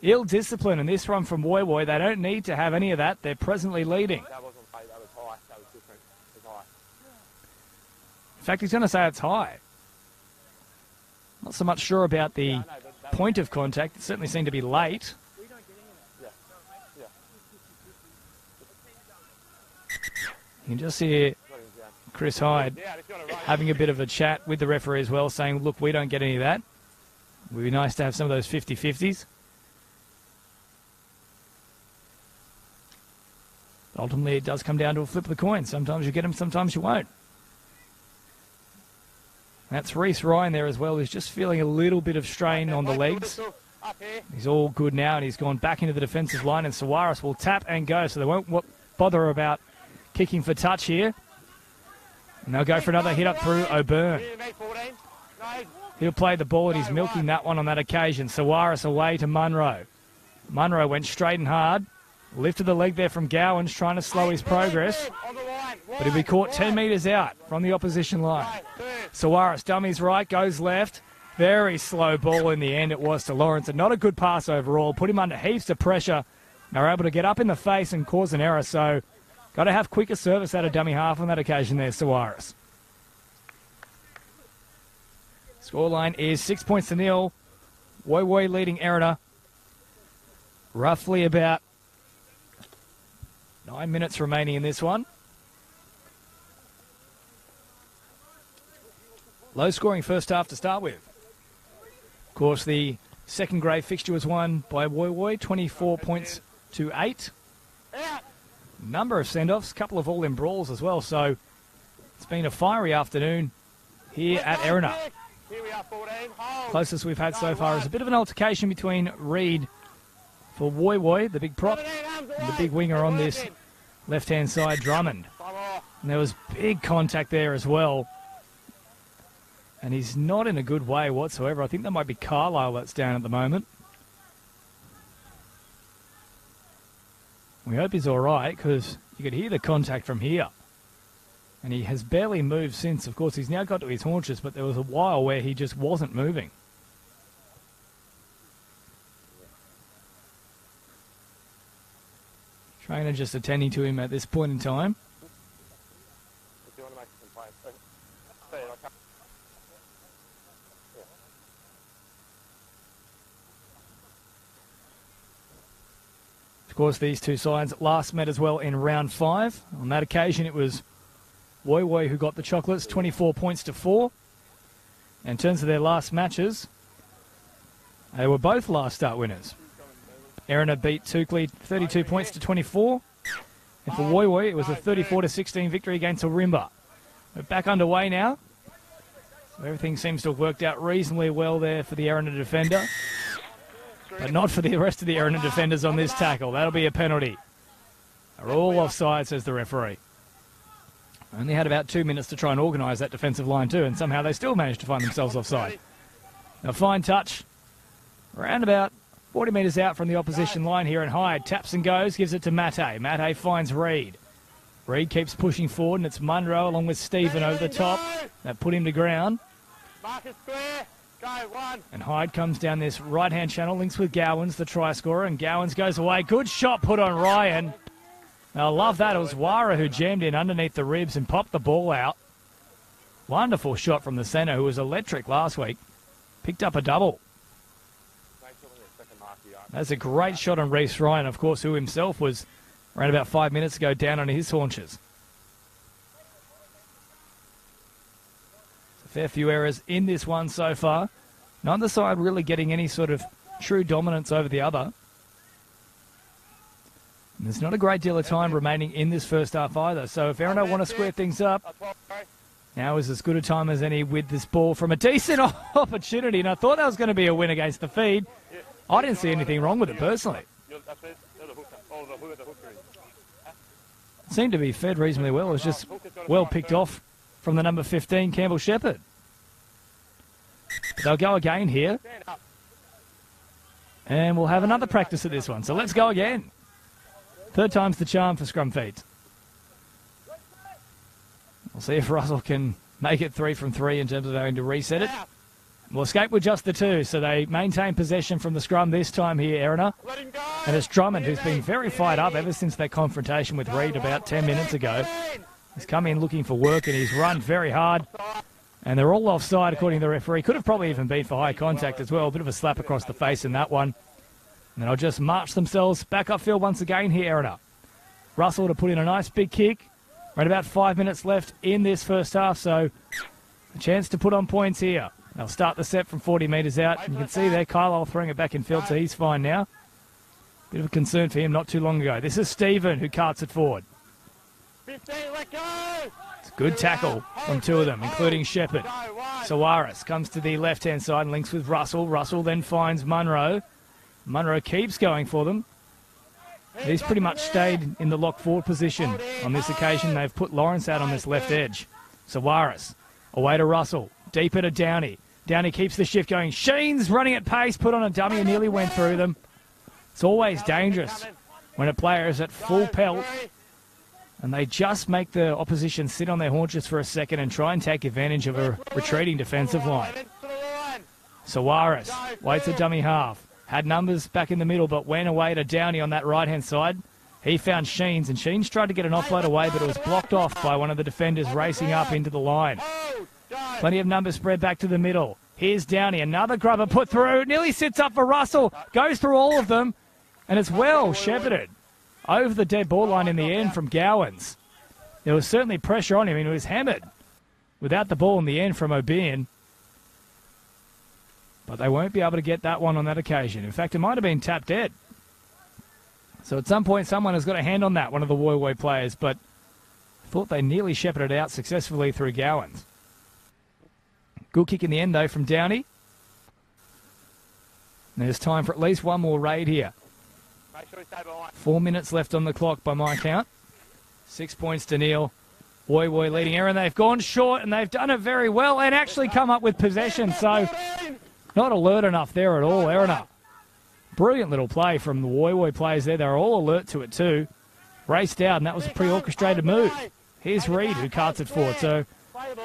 Ill discipline in this one from Woy Woy. They don't need to have any of that. They're presently leading. In fact, he's going to say it's high. Not so much sure about the point of contact. It certainly seemed to be late. You can just hear Chris Hyde having a bit of a chat with the referee as well, saying, look, we don't get any of that. It would be nice to have some of those 50-50s. Ultimately, it does come down to a flip of the coin. Sometimes you get them, sometimes you won't. That's Reese Ryan there as well, He's just feeling a little bit of strain on the legs. He's all good now, and he's gone back into the defensive line, and Suarez will tap and go, so they won't bother about kicking for touch here. And they'll go for another hit up through O'Byrne. He'll play the ball, and he's milking that one on that occasion. Suarez away to Munro. Munro went straight and hard. Lifted the leg there from Gowans, trying to slow his progress. But he'll be caught 10 metres out from the opposition line. Suarez dummies right, goes left. Very slow ball in the end it was to Lawrence. And not a good pass overall. Put him under heaps of pressure. They were able to get up in the face and cause an error. So got to have quicker service out of dummy half on that occasion there, Suarez. Scoreline is six points to nil. Woy Woy leading Erina. Roughly about nine minutes remaining in this one. Low scoring first half to start with. Of course, the second grade fixture was won by Woy Woy, 24 points to 8. Number of send offs, couple of all in brawls as well. So it's been a fiery afternoon here at Erina. Closest we've had so far is a bit of an altercation between Reed for Woy Woy, the big prop, and the big winger on this left hand side, Drummond. And there was big contact there as well. And he's not in a good way whatsoever. I think that might be Carlisle that's down at the moment. We hope he's all right because you could hear the contact from here. And he has barely moved since. Of course, he's now got to his haunches, but there was a while where he just wasn't moving. Trainer just attending to him at this point in time. Of course, these two sides last met as well in round five. On that occasion, it was Woy Woy who got the chocolates, 24 points to four. And in terms of their last matches, they were both last start winners. Erina beat Toukley 32 points to 24. And for Woy Woy, it was a 34 to 16 victory against Ourimbah. We're back underway now. So everything seems to have worked out reasonably well there for the Erina defender. But not for the rest of the Erina defenders on this tackle. That'll be a penalty. They're all offside, says the referee. Only had about two minutes to try and organise that defensive line too, and somehow they still managed to find themselves offside. A fine touch. Around about 40 metres out from the opposition line here and Hyde. Taps and goes, gives it to Mate. Mate finds Reed. Reed keeps pushing forward, and it's Munro along with Stephen over the top. That put him to ground. Marcus square. Go, one. And Hyde comes down this right hand channel, links with Gowans, the try scorer, and Gowans goes away. Good shot put on Ryan. Now, I love that. It was Wara who jammed in underneath the ribs and popped the ball out. Wonderful shot from the centre, who was electric last week. Picked up a double. Make sure when the second mark you are. That's a great shot on Reese Ryan, of course, who himself was around about five minutes ago down on his haunches. A fair few errors in this one so far. Neither side really getting any sort of true dominance over the other. And there's not a great deal of time remaining in this first half either. So if Erina want to square things up, A 12, sorry. now is as good a time as any with this ball from a decent opportunity. And I thought that was going to be a win against the feed. I didn't see anything wrong with it personally. It. Seemed to be fed reasonably well. It was just well picked off from the number 15, Campbell Shepherd. They'll go again here, and we'll have another practice at this one. So let's go again. Third time's the charm for scrum feet. We'll see if Russell can make it three from three in terms of having to reset it. We'll escape with just the two, so they maintain possession from the scrum this time here, Erina. And it's Drummond, who's been very fired up ever since that confrontation with Reed about 10 minutes ago. He's come in looking for work and he's run very hard. And they're all offside, according to the referee. Could have probably even been for high contact as well. A bit of a slap across the face in that one. And they'll just march themselves back upfield once again here, Erina. Russell to put in a nice big kick. Right about five minutes left in this first half, so a chance to put on points here. They'll start the set from 40 metres out. You can see there, Carlisle throwing it back in field, so he's fine now. Bit of a concern for him not too long ago. This is Stephen who carts it forward. 15, let go. It's a good tackle from two of them, including one. Suarez comes to the left hand side and links with Russell. Russell then finds Munro. Munro keeps going for them. He's pretty much stayed in the lock forward position. On this occasion, they've put Lawrence out on this left edge. Suarez away to Russell. Deeper to Downey. Downey keeps the shift going. Sheen's running at pace, put on a dummy and nearly went through them. It's always dangerous when a player is at full pelt and they just make the opposition sit on their haunches for a second and try and take advantage of a retreating defensive line. Into. Suarez waits a dummy half. Had numbers back in the middle, but went away to Downey on that right hand side. He found Sheens, and Sheens tried to get an offload away, but it was blocked off by one of the defenders racing up into the line. Plenty of numbers spread back to the middle. Here's Downey, another grubber put through. Nearly sits up for Russell. Goes through all of them, and it's well shepherded over the dead ball line in the end from Gowans. There was certainly pressure on him, and he was hammered without the ball in the end from O'Brien. But they won't be able to get that one on that occasion. In fact, it might have been tapped dead. So at some point, someone has got a hand on that, one of the Woy players, but thought they nearly shepherded out successfully through Gowans. Good kick in the end, though, from Downey. There's time for at least one more raid here. Four minutes left on the clock by my count. Six points to Neil. Woy Woy leading Erina. They've gone short and they've done it very well and actually come up with possession. So not alert enough there at all, Erina. Brilliant little play from the Woy Woy players there. They're all alert to it too. Raced out and that was a pre-orchestrated move. Here's Reed who carts it forward. So.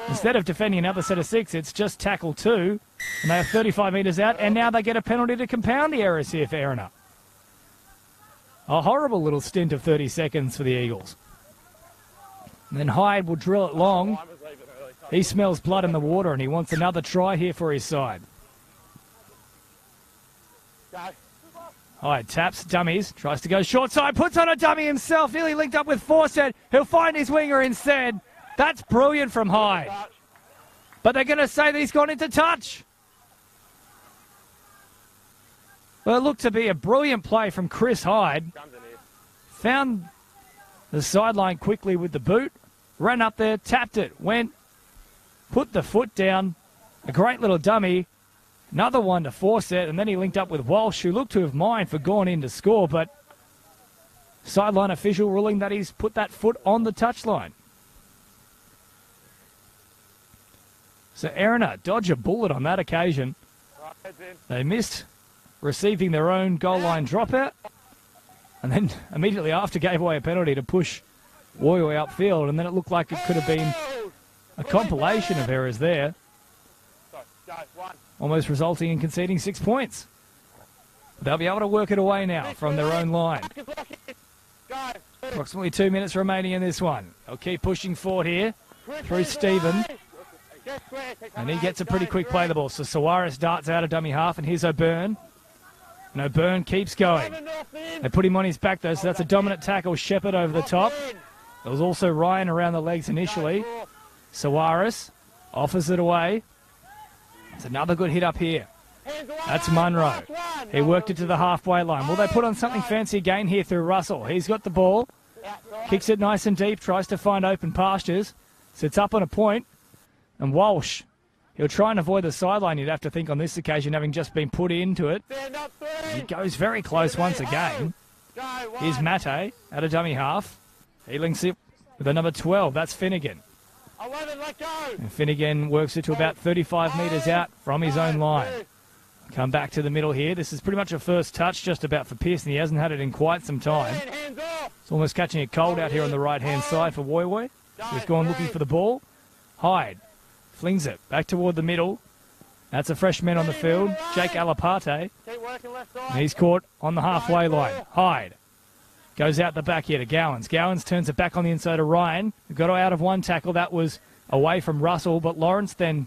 Instead of defending another set of six, it's just tackle two. And they are 35 metres out, and now they get a penalty to compound the errors here for Erina. A horrible little stint of 30 seconds for the Eagles. And then Hyde will drill it long. He smells blood in the water, and he wants another try here for his side. Hyde taps, dummies, tries to go short side, puts on a dummy himself, nearly linked up with Fawcett. He'll find his winger instead. That's brilliant from Hyde. But they're going to say that he's gone into touch. Well, it looked to be a brilliant play from Chris Hyde. Found the sideline quickly with the boot, ran up there, tapped it, went, put the foot down. A great little dummy. Another one to force it, and then he linked up with Walsh, who looked to have mined for going in to score, but sideline official ruling that he's put that foot on the touchline. So Erina dodge a bullet on that occasion. They missed receiving their own goal line dropout, and then immediately after gave away a penalty to push Woy Woy outfield, and then it looked like it could have been a compilation of errors there, almost resulting in conceding six points. They'll be able to work it away now from their own line. Approximately two minutes remaining in this one. They'll keep pushing forward here, Through Stephen. quick. Get square, take and he gets a pretty quick play the ball. So Suarez darts out of dummy half, and here's O'Byrne. And O'Byrne keeps going. They put him on his back though, so that's a dominant tackle. Shepherd over the top. There was also Ryan around the legs initially. Suarez offers it away. It's another good hit up here. That's Munro. He worked it to the halfway line. Will they put on something fancy again here through Russell? He's got the ball, kicks it nice and deep, tries to find open pastures, sits up on a point, and Walsh. He'll try and avoid the sideline, you'd have to think on this occasion, having just been put into it. He goes very close once again. Here's Mate at a dummy half. He links it with a number 12. That's Finnegan. 11, let go. And Finnegan works it to about 35 metres out from his own line. Come back to the middle here. This is pretty much a first touch just about for Pearson. He hasn't had it in quite some time. It's almost catching it cold out here on the right hand side for Woy. He's gone looking for the ball. Hyde flings it back toward the middle. That's a freshman on the field, Jake left And he's caught on the halfway line. Hyde goes out the back here to Gowans. Gowans turns it back on the inside of Ryan. Got out of one tackle. That was away from Russell, but Lawrence then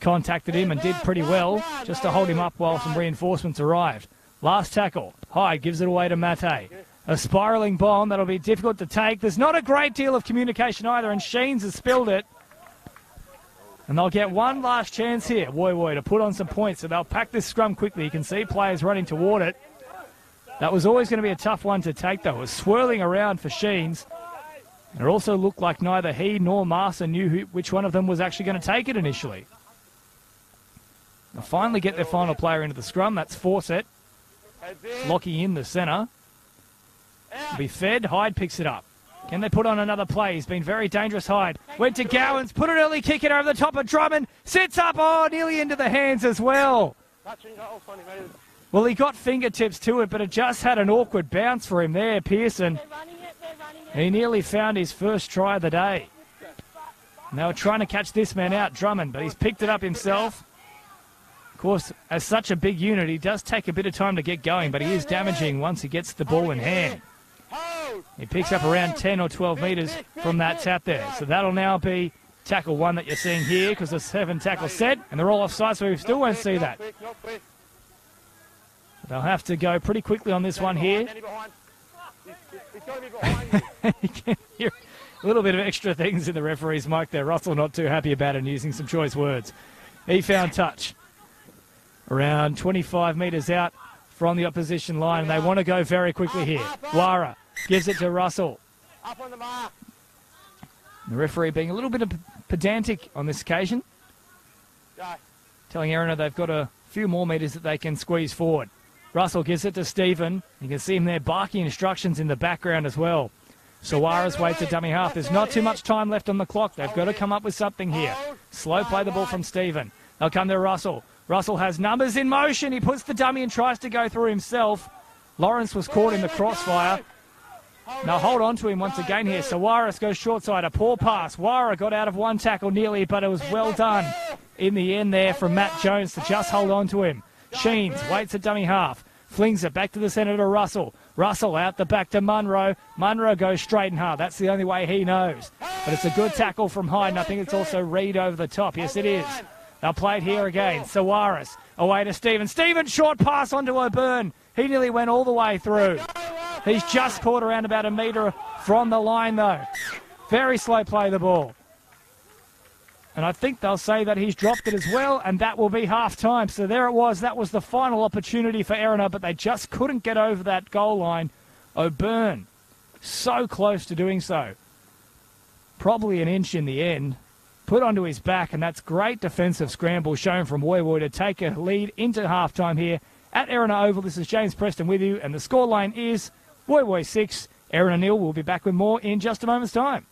contacted him and did pretty well just to hold him up while some reinforcements arrived. Last tackle. Hyde gives it away to Mate. A spiralling bomb that'll be difficult to take. There's not a great deal of communication either, and Sheens has spilled it. And they'll get one last chance here, Woy Woy, to put on some points. So they'll pack this scrum quickly. You can see players running toward it. That was always going to be a tough one to take, though. It was swirling around for Sheens. And it also looked like neither he nor Massa knew who, which one of them was actually going to take it initially. They'll finally get their final player into the scrum. That's in. Locking in the centre. Out. Be fed. Hyde picks it up. Can they put on another play? He's been very dangerous. Hyde went to Gowans, put an early kick in over the top of Drummond, sits up, oh, nearly into the hands as well. Touching goal, 20 metres. Well, he got fingertips to it, but it just had an awkward bounce for him there, Pearson. He nearly found his first try of the day. And they were trying to catch this man out, Drummond, but he's picked it up himself. Of course, as such a big unit, he does take a bit of time to get going, but he is damaging once he gets the ball in hand. He picks up around 10 or 12 metres from that tap there. So that'll now be tackle one that you're seeing here because the seven tackle set, and they're all offside, so we still won't see that. They'll have to go pretty quickly on this one here. A little bit of extra things in the referee's mic there. Russell not too happy about it and using some choice words. He found touch around 25 metres out from the opposition line, and they want to go very quickly here. Wara gives it to Russell. Up on the mark. The referee being a little bit of pedantic on this occasion, Go. telling Erina they've got a few more metres that they can squeeze forward. Russell gives it to Stephen. You can see him there barking instructions in the background as well. Suarez waits a dummy half. There's not too much time left on the clock. They've got to come up with something here. Slow play the ball from Stephen. They'll come to Russell. Russell has numbers in motion. He puts the dummy and tries to go through himself. Lawrence was caught in the crossfire. Now hold on to him once again here. Suarez goes short side. A poor pass. Wara got out of one tackle nearly, but it was well done in the end there from Matt Jones to just hold on to him. Sheens waits a dummy half. Flings it back to the centre to Russell. Russell out the back to Munro. Munro goes straight and hard. That's the only way he knows. But it's a good tackle from Hyde, I think it's also Reed over the top. Yes, it is. They'll play it here again. Suarez away to Stephen. Stephen, short pass onto O'Byrne. He nearly went all the way through. He's just caught around about a metre from the line, though. Very slow play the ball. And I think they'll say that he's dropped it as well, and that will be half time. So there it was. That was the final opportunity for Erina, but they just couldn't get over that goal line. O'Byrne, so close to doing so. Probably an inch in the end. Put onto his back, and that's great defensive scramble shown from Woy to take a lead into half time here at Erina Oval. This is James Preston with you, and the scoreline is Woy Woy 6, Erina nil. We'll be back with more in just a moment's time.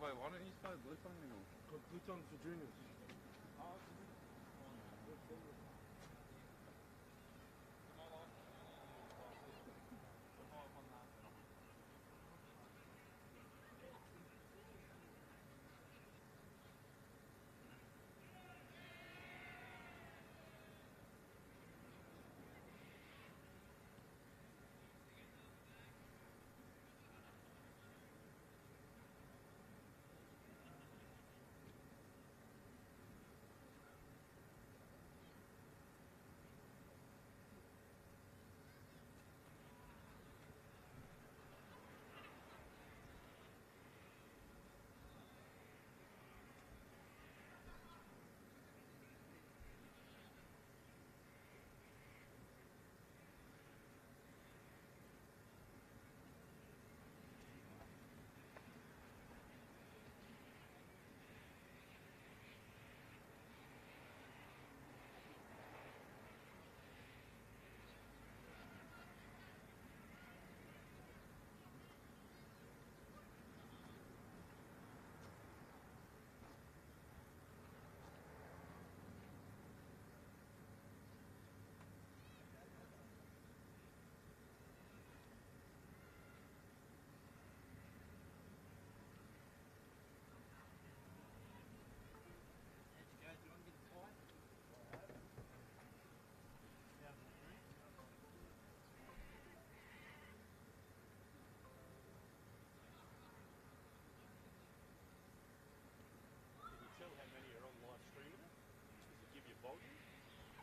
Wait, why don't you play blue tongue anymore? Blue tongue for juniors.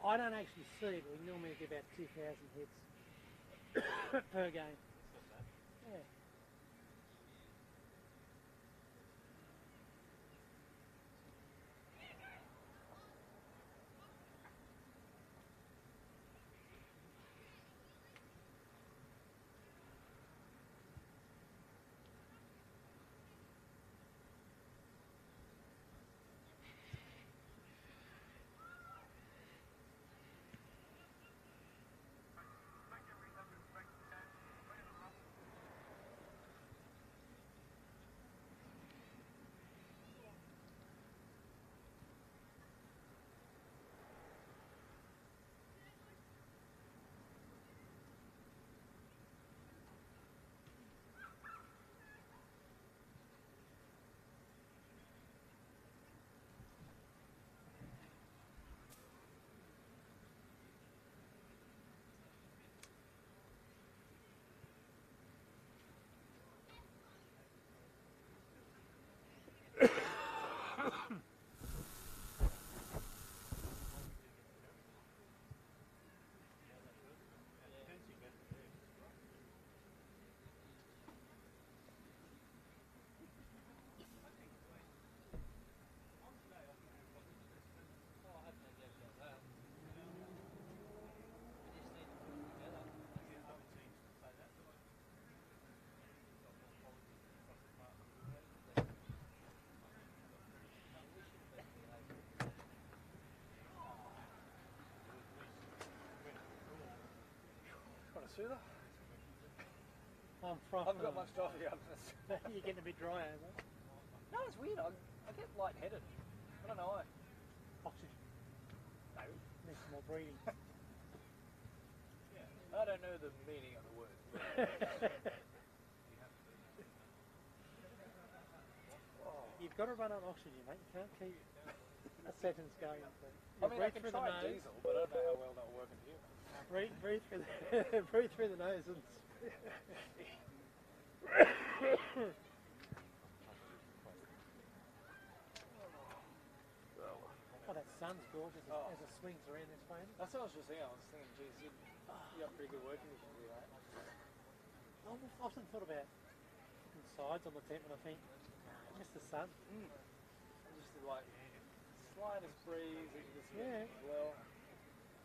I don't actually see it. We normally get about 2,000 hits per game. Yeah. Soother. I'm from. I haven't got much time. You're getting a bit dry, eh, aren't you? No, it's weird. I, I get lightheaded. I don't know why. Oxygen. No. Need some more breathing. I don't know the meaning of the word. You've got to run on oxygen, mate. You can't keep a sentence going. I mean, I can through the try diesel, but I don't know how well that'll work in here. Breathe, breathe through the breathe through the nose and. oh, that sun's gorgeous as, Oh. as it swings around this plane. That's what I was just thinking. I was thinking, geez, you, you got pretty good work conditions here, right? I've often thought about looking sides on the tent and I think, "Ah, I miss the sun. Just the, like slightest breeze into the swing Yeah. as well.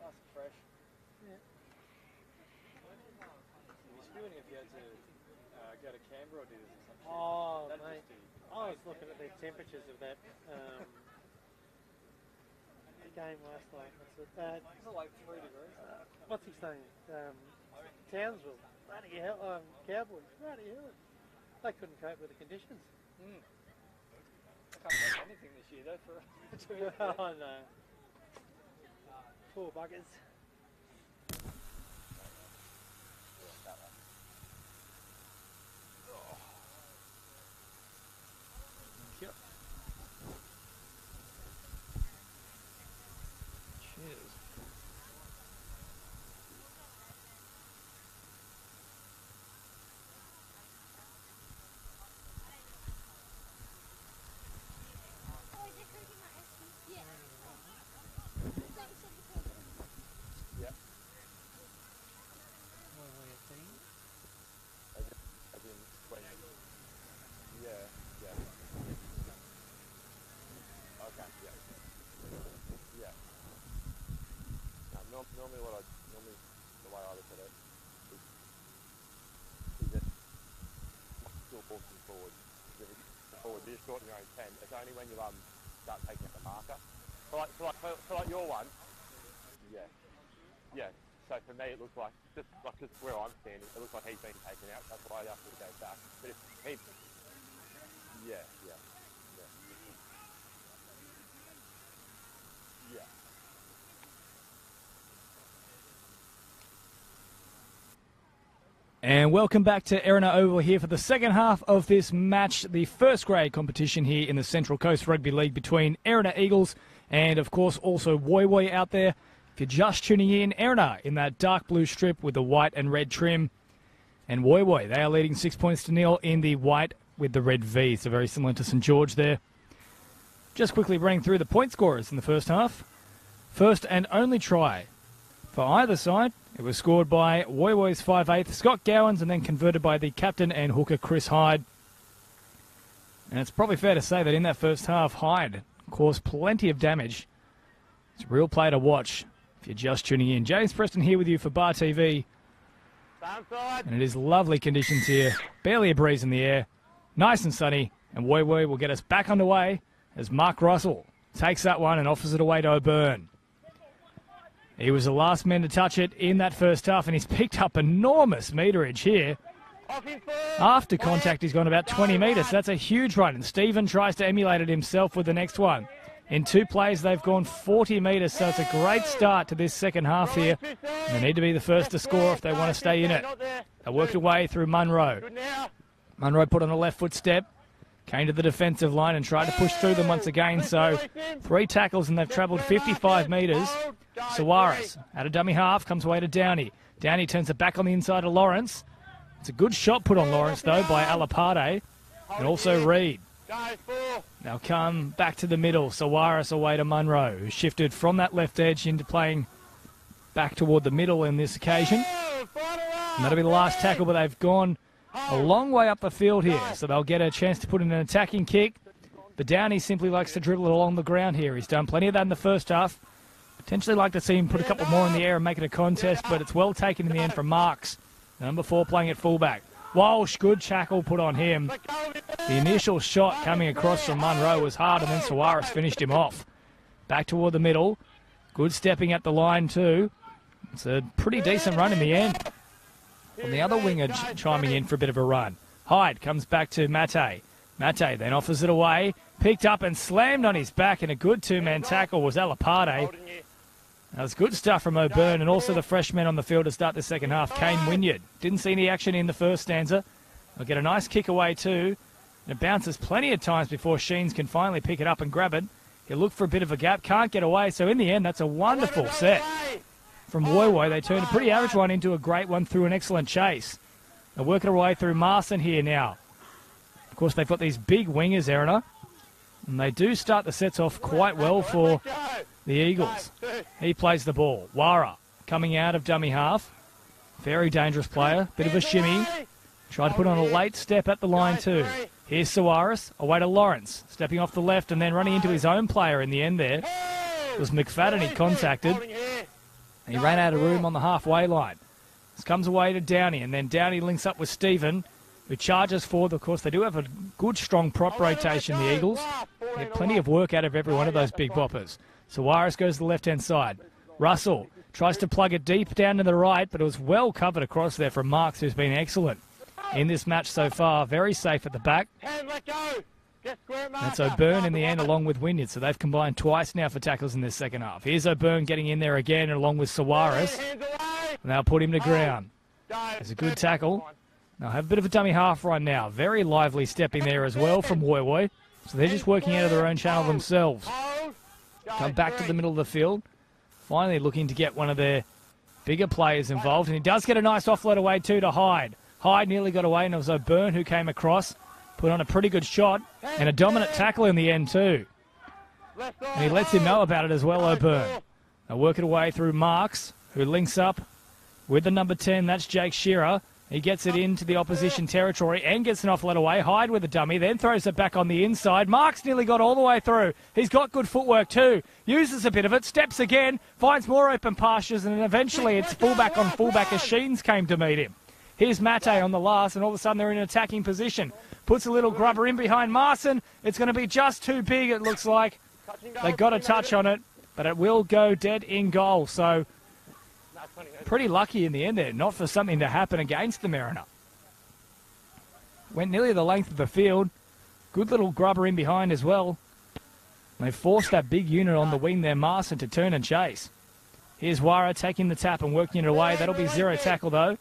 Nice and fresh. Yeah. You'd be spewing if you had to uh, go to Canberra or do this or something. Oh, That'd mate. I was looking at the temperatures of that um, game last night. What's it? Uh, Is it like three degrees? uh, what's his name? Um, Townsville. Bloody hell, um, Cowboys. Bloody hell. They couldn't cope with the conditions. Mm. I can't make anything this year though for to be fair. oh no. Poor buggers. Yep. Cheers. What a way of being. As in, as in when, yeah, yeah. Okay, yeah. Yeah. No, norm, normally what I, normally the way I look at it is, is that still walking forward. Forward, you're just short in your own 10. It's only when you um, start taking out the marker. So like, so like, so, like your one, yeah. Yeah. So for me, it looks like just like just where I'm standing, it looks like he's been taken out. That's why I have to go back. But if he, yeah, yeah, yeah. And welcome back to Erina Oval here for the second half of this match, the first grade competition here in the Central Coast Rugby League between Erina Eagles and, of course, also Woy Woy out there. If you're just tuning in, Erina in that dark blue strip with the white and red trim. And Woy Woy, they are leading six points to nil in the white with the red V. So very similar to St George there. Just quickly running through the point scorers in the first half. First and only try for either side. It was scored by Woy Woy's 5'8", Scott Gowans, and then converted by the captain and hooker Chris Hyde. And it's probably fair to say that in that first half, Hyde caused plenty of damage. It's a real play to watch if you're just tuning in. James Preston here with you for Bar TV. And it is lovely conditions here. Barely a breeze in the air. Nice and sunny. And Woy Woy will get us back underway as Mark Russell takes that one and offers it away to O'Byrne. He was the last man to touch it in that first half, and he's picked up enormous meterage here. After contact, he's gone about 20 metres. That's a huge run, and Stephen tries to emulate it himself with the next one. In two plays, they've gone 40 metres, so it's a great start to this second half here. And they need to be the first to score if they want to stay in it. They worked away through Munro. Munro put on a left foot step, came to the defensive line and tried to push through them once again. So three tackles and they've travelled 55 metres. Suarez at a dummy half comes away to Downey. Downey turns it back on the inside to Lawrence. It's a good shot put on Lawrence though by Alapade and also Reed. Now come back to the middle. Suarez away to Munro, who shifted from that left edge into playing back toward the middle in this occasion. And that'll be the last tackle, but they've gone a long way up the field here, so they'll get a chance to put in an attacking kick. But Downey simply likes to dribble it along the ground here. He's done plenty of that in the first half. Potentially like to see him put a couple more in the air and make it a contest, but it's well taken in the end from Marks. Number four playing at fullback. Walsh, good tackle put on him. The initial shot coming across from Munro was hard, and then Suarez finished him off. Back toward the middle. Good stepping at the line, too. It's a pretty decent run in the end. On the other winger ch- chiming in for a bit of a run. Hyde comes back to Mate. Mate then offers it away, picked up and slammed on his back, and a good two-man tackle was. Holding. That was good stuff from O'Byrne, and also the freshman on the field to start the second half, Kane Wynyard. Didn't see any action in the first stanza. They'll get a nice kick away too. And it bounces plenty of times before Sheens can finally pick it up and grab it. He'll look for a bit of a gap, can't get away. So in the end, that's a wonderful set from Woy Woy. They turned a pretty average one into a great one through an excellent chase. They're working their way through Marson here now. Of course, they've got these big wingers, Erina, and they do start the sets off quite well for the Eagles. He plays the ball. Wara coming out of dummy half. Very dangerous player. Bit of a shimmy. Tried to put on a late step at the line too. Here's Suarez. Away to Lawrence. Stepping off the left and then running into his own player in the end there. It was McFadden he contacted. Here. He ran out of room on the halfway line. This comes away to Downey, and then Downey links up with Stephen, who charges forward. Of course, they do have a good, strong prop rotation, the Eagles. They get plenty of work out of every one of those big boppers. Suarez goes to the left hand side. Russell tries to plug it deep down to the right, but it was well covered across there from Marks, who's been excellent in this match so far. Very safe at the back. Hand let go. Get. That's O'Byrne in the end, along with Wynyard. So they've combined twice now for tackles in this second half. Here's O'Byrne getting in there again, along with Suarez. Hands. And they'll put him to ground. It's a good tackle. They'll have a bit of a dummy half run now. Very lively stepping there as well from Woy Woy. So they're just working out of their own channel themselves. Come back to the middle of the field. Finally looking to get one of their bigger players involved. And he does get a nice offload away too to Hyde. Hyde nearly got away, and it was O'Byrne who came across. Put on a pretty good shot and a dominant tackle in the end too. And he lets him know about it as well, O'Byrne. They work it away through Marks, who links up with the number 10. That's Jake Shearer. He gets it into the opposition territory and gets an offload away. Hyde with a dummy, then throws it back on the inside. Marks nearly got all the way through. He's got good footwork too. Uses a bit of it, steps again, finds more open pastures, and then eventually it's fullback on fullback as Sheens came to meet him. Here's Mate on the last, and all of a sudden they're in an attacking position. Puts a little grubber in behind Marson. It's going to be just too big, it looks like. They got a touch on it, but it will go dead in goal. So No, 20 metres. pretty lucky in the end there, not for something to happen against the Mariner. Went nearly the length of the field. Good little grubber in behind as well. They forced that big unit on the wing there, Marson, to turn and chase. Here's Wara taking the tap and working it away. That'll be zero tackle though.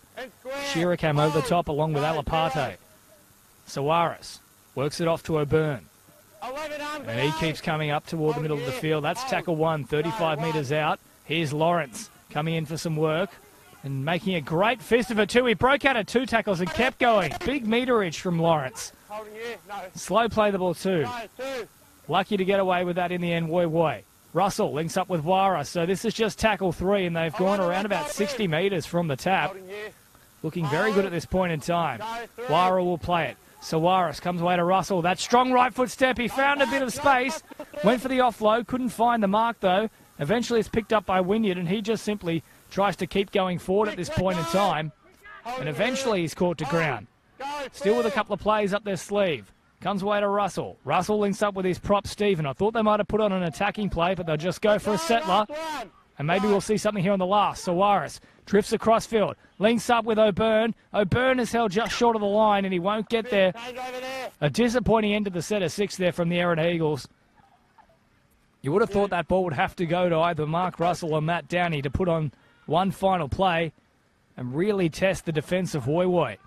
Shearer came over the top along with Alaparte. Suarez works it off to O'Brien. 11 And he keeps coming up toward the middle of the field. That's tackle one, 35 metres out. Here's Lawrence coming in for some work and making a great fist of it too. He broke out of two tackles and kept going. Big meterage from Lawrence. Slow play the ball too. Lucky to get away with that in the end. Woy Woy. Russell links up with Wara. So this is just tackle three, and they've gone around about 60 metres from the tap. Looking very good at this point in time. Wara will play it. Suarez comes away to Russell. That strong right foot step. He found a bit of space. Went for the offload. Couldn't find the mark though. Eventually it's picked up by Wynyard and he just simply tries to keep going forward at this point in time. And eventually he's caught to ground. Still with a couple of plays up their sleeve. Comes away to Russell. Russell links up with his prop Stephen. I thought they might have put on an attacking play, but they'll just go for a settler. And maybe we'll see something here on the last. Suarez drifts across field, links up with O'Brien. O'Brien is held just short of the line and he won't get there. A disappointing end to the set of six there from the Erina Eagles. You would have thought that ball would have to go to either Mark Russell or Matt Downey to put on one final play and really test the defence of Woy Woy.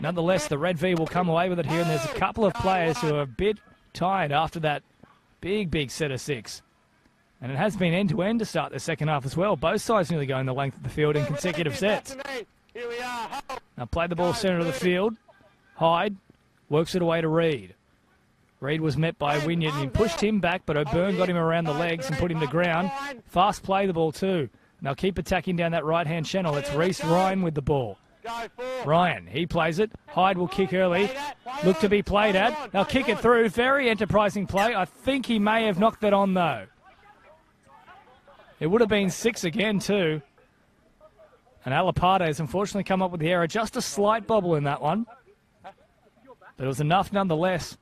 Nonetheless, the Red V will come away with it here, and there's a couple of players who are a bit tired after that big, big set of six. And it has been end to end to start the second half as well. Both sides nearly going the length of the field in consecutive sets. Here we are. Now play the ball centre of the field. Hyde works it away to Reed. Reed was met by Wynyard and he pushed him back, but O'Brien got him around the legs and put him to ground. Fast play the ball too. Now keep attacking down that right hand channel. It's Reese Ryan with the ball. Ryan, he plays it. Hyde will kick early. Look to be played at. They'll kick it through. Very enterprising play. I think he may have knocked that on though. It would have been six again too. And Alaparte has unfortunately come up with the error. Just a slight bobble in that one. But it was enough nonetheless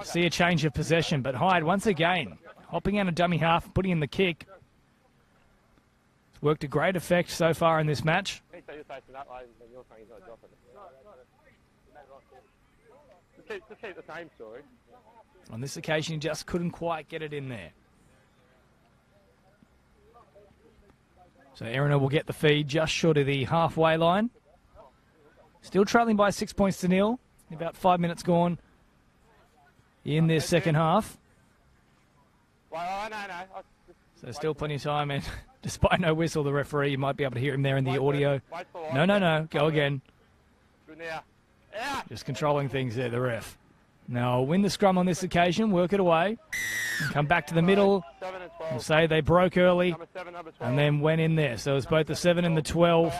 to see a change of possession. But Hyde, once again, hopping out a dummy half, putting in the kick. It's worked a great effect so far in this match. Hey, that you're facing that way, and you're saying he's not dropping it. Just keep, just keep the same story. On this occasion, he just couldn't quite get it in there. So Erina will get the feed just short of the halfway line. Still trailing by six points to nil. About five minutes gone in this second half. So still plenty of time, and despite no whistle, the referee, you might be able to hear him there in the audio. No, no, no, go again. Just controlling things there, the ref. Now, win the scrum on this occasion, work it away, come back to the middle, And say they broke early, and then went in there. So it was both the 7 and the 12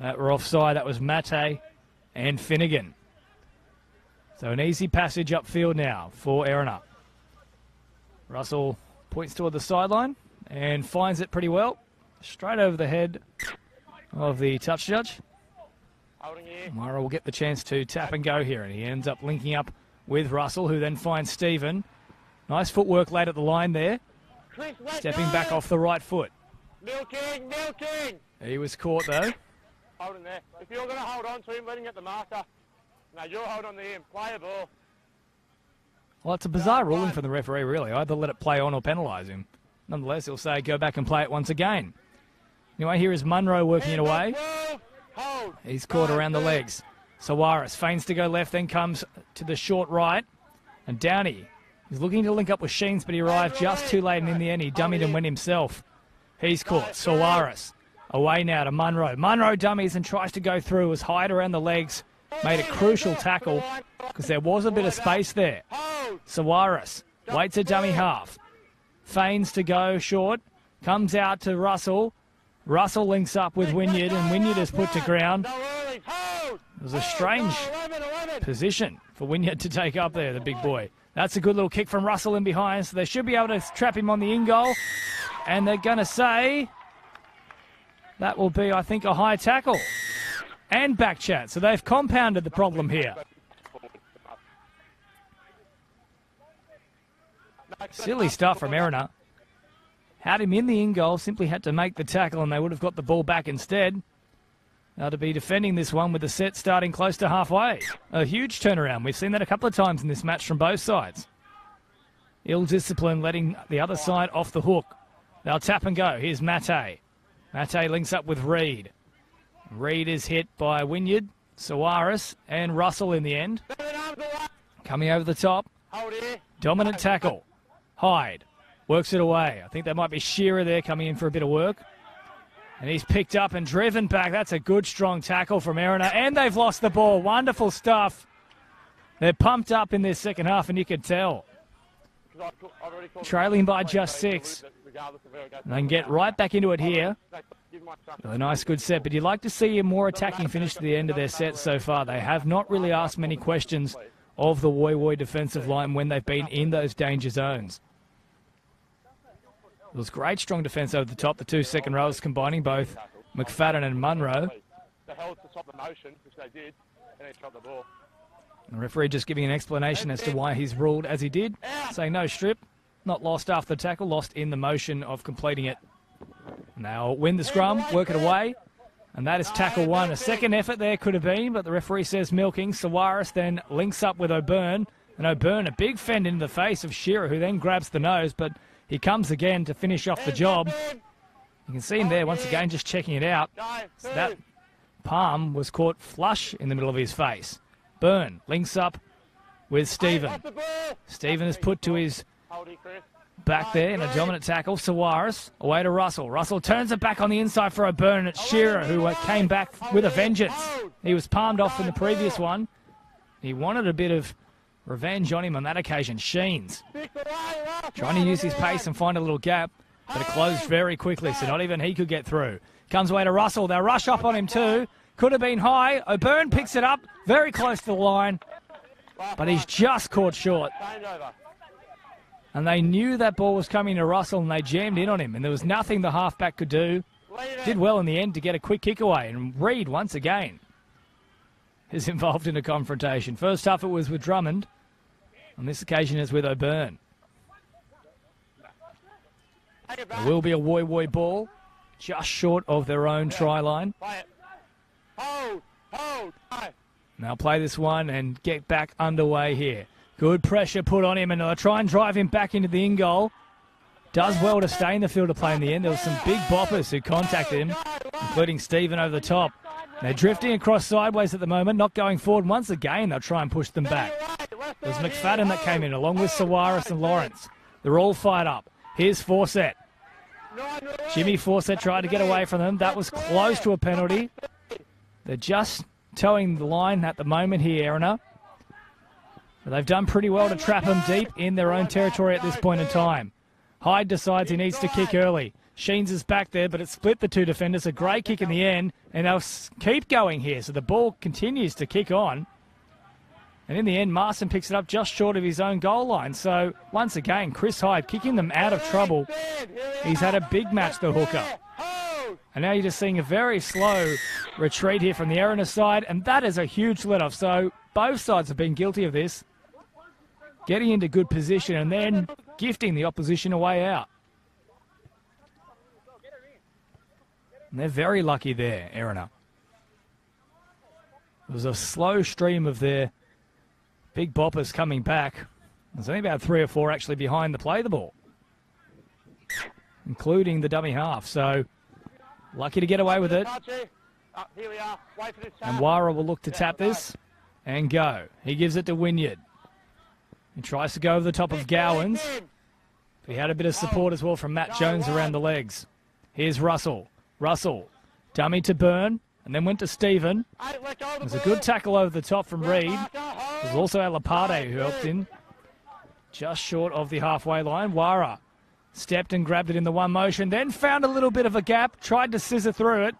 That were offside. That was Mate and Finnegan. So an easy passage upfield now for Erina. Russell points toward the sideline and finds it pretty well. Straight over the head of the touch judge. Myra will get the chance to tap and go here, and he ends up linking up with Russell, who then finds Stephen. Nice footwork late at the line there, stepping back off the right foot. Milking, milking. He was caught though. Holding there. If you're going to hold on to him, let him get the marker. No, you're holding on to him. Play a ball. Well, it's a bizarre ruling from the referee, really. Either let it play on or penalise him. Nonetheless, he'll say go back and play it once again. Anyway, here is Munro working it away. Hold. He's caught around the legs. Suarez feigns to go left, then comes to the short right. And Downey is looking to link up with Sheens, but he arrived just too late, and in the end, he dummied and oh, went himself. He's caught. Suarez away now to Munro. Munro dummies and tries to go through, was hide around the legs, made a crucial tackle because there was a bit of space there. Hold. Suarez waits a dummy half. Feigns to go short. Comes out to Russell. Russell links up with Wynyard, and Wynyard is put to ground. No early. Hold. It was a strange Hold. 11, 11. position for Wynyard to take up there, the big boy. That's a good little kick from Russell in behind, so they should be able to trap him on the in goal. And they're going to say that will be, I think, a high tackle and back chat. So they've compounded the problem here. Silly stuff from Erina. Had him in the in goal, simply had to make the tackle, and they would have got the ball back instead. Now to be defending this one with the set starting close to halfway. A huge turnaround. We've seen that a couple of times in this match from both sides. Ill discipline letting the other side off the hook. They'll tap and go. Here's Mate. Mate links up with Reed. Reed is hit by Wynyard, Suarez, and Russell in the end. Coming over the top. Dominant tackle. Hyde works it away. I think that might be Shearer there coming in for a bit of work. And he's picked up and driven back. That's a good, strong tackle from Erina. And they've lost the ball. Wonderful stuff. They're pumped up in their second half, and you can tell. Trailing by just six. And they can get right back into it here. A nice, good set. But you'd like to see a more attacking finish to the end of their set so far. They have not really asked many questions of the Woy Woy defensive line when they've been in those danger zones. It was great, strong defence over the top. The two second rows combining both McFadden and Munro. They held to stop the motion, which they did, and they the ball. The referee just giving an explanation as to why he's ruled as he did, saying no strip, not lost after the tackle, lost in the motion of completing it. Now win the scrum, work it away, and that is tackle one. A second effort there could have been, but the referee says milking. Suarez then links up with O'Brien, and O'Brien a big fend into the face of Shearer, who then grabs the nose, but he comes again to finish off the job. You can see him there once again, just checking it out. So that palm was caught flush in the middle of his face. Byrne links up with Stephen. Stephen is put to his Hold it, Chris. back there in a dominant tackle. Suarez away to Russell. Russell turns it back on the inside for O'Brien. and It's Shearer who uh, came back with a vengeance. He was palmed off in the previous one. He wanted a bit of revenge on him on that occasion. Sheens trying to use his pace and find a little gap, but it closed very quickly, so not even he could get through. Comes away to Russell. They'll rush up on him too. Could have been high. O'Brien picks it up very close to the line, but he's just caught short. And they knew that ball was coming to Russell and they jammed in on him, and there was nothing the halfback could do. Did well in the end to get a quick kick away. And Reed, once again, is involved in a confrontation. First half it was with Drummond. On this occasion it's with O'Brien. There will be a Woy Woy ball. just short of their own try line. Hold, hold. Now play this one and get back underway here. Good pressure put on him, and they'll try and drive him back into the in goal. Does well to stay in the field to play in the end. There was some big boppers who contacted him, including Stephen over the top. They're drifting across sideways at the moment, not going forward. Once again, they'll try and push them back. It was McFadden that came in, along with Suarez and Lawrence. They're all fired up. Here's Forsett. Jimmy Forsett tried to get away from them. That was close to a penalty. They're just towing the line at the moment here, Erina. They've done pretty well to trap them deep in their own territory at this point in time. Hyde decides he needs to kick early. Sheens is back there, but it split the two defenders. A great kick in the end, and they'll keep going here. So the ball continues to kick on. And in the end, Marston picks it up just short of his own goal line. So once again, Chris Hyde kicking them out of trouble. He's had a big match, the hooker. And now you're just seeing a very slow retreat here from the Erina side, and that is a huge let off. So both sides have been guilty of this. Getting into good position and then gifting the opposition a way out. And they're very lucky there, Erina. It was a slow stream of their big boppers coming back. There's only about three or four actually behind the play the ball, including the dummy half. So lucky to get away with it. Archie. Here we are. Wait for this And. Wara will look to tap this and go. He gives it to Wynyard. He tries to go over the top of Gowans. He had a bit of support as well from Matt Jones around the legs. Here's Russell. Russell, dummy to Burn, and then went to Stephen. Hey, let go of It was a good tackle over the top from Reed. There's also Alapade who helped in just short of the halfway line. Wara stepped and grabbed it in the one motion, then found a little bit of a gap, tried to scissor through it,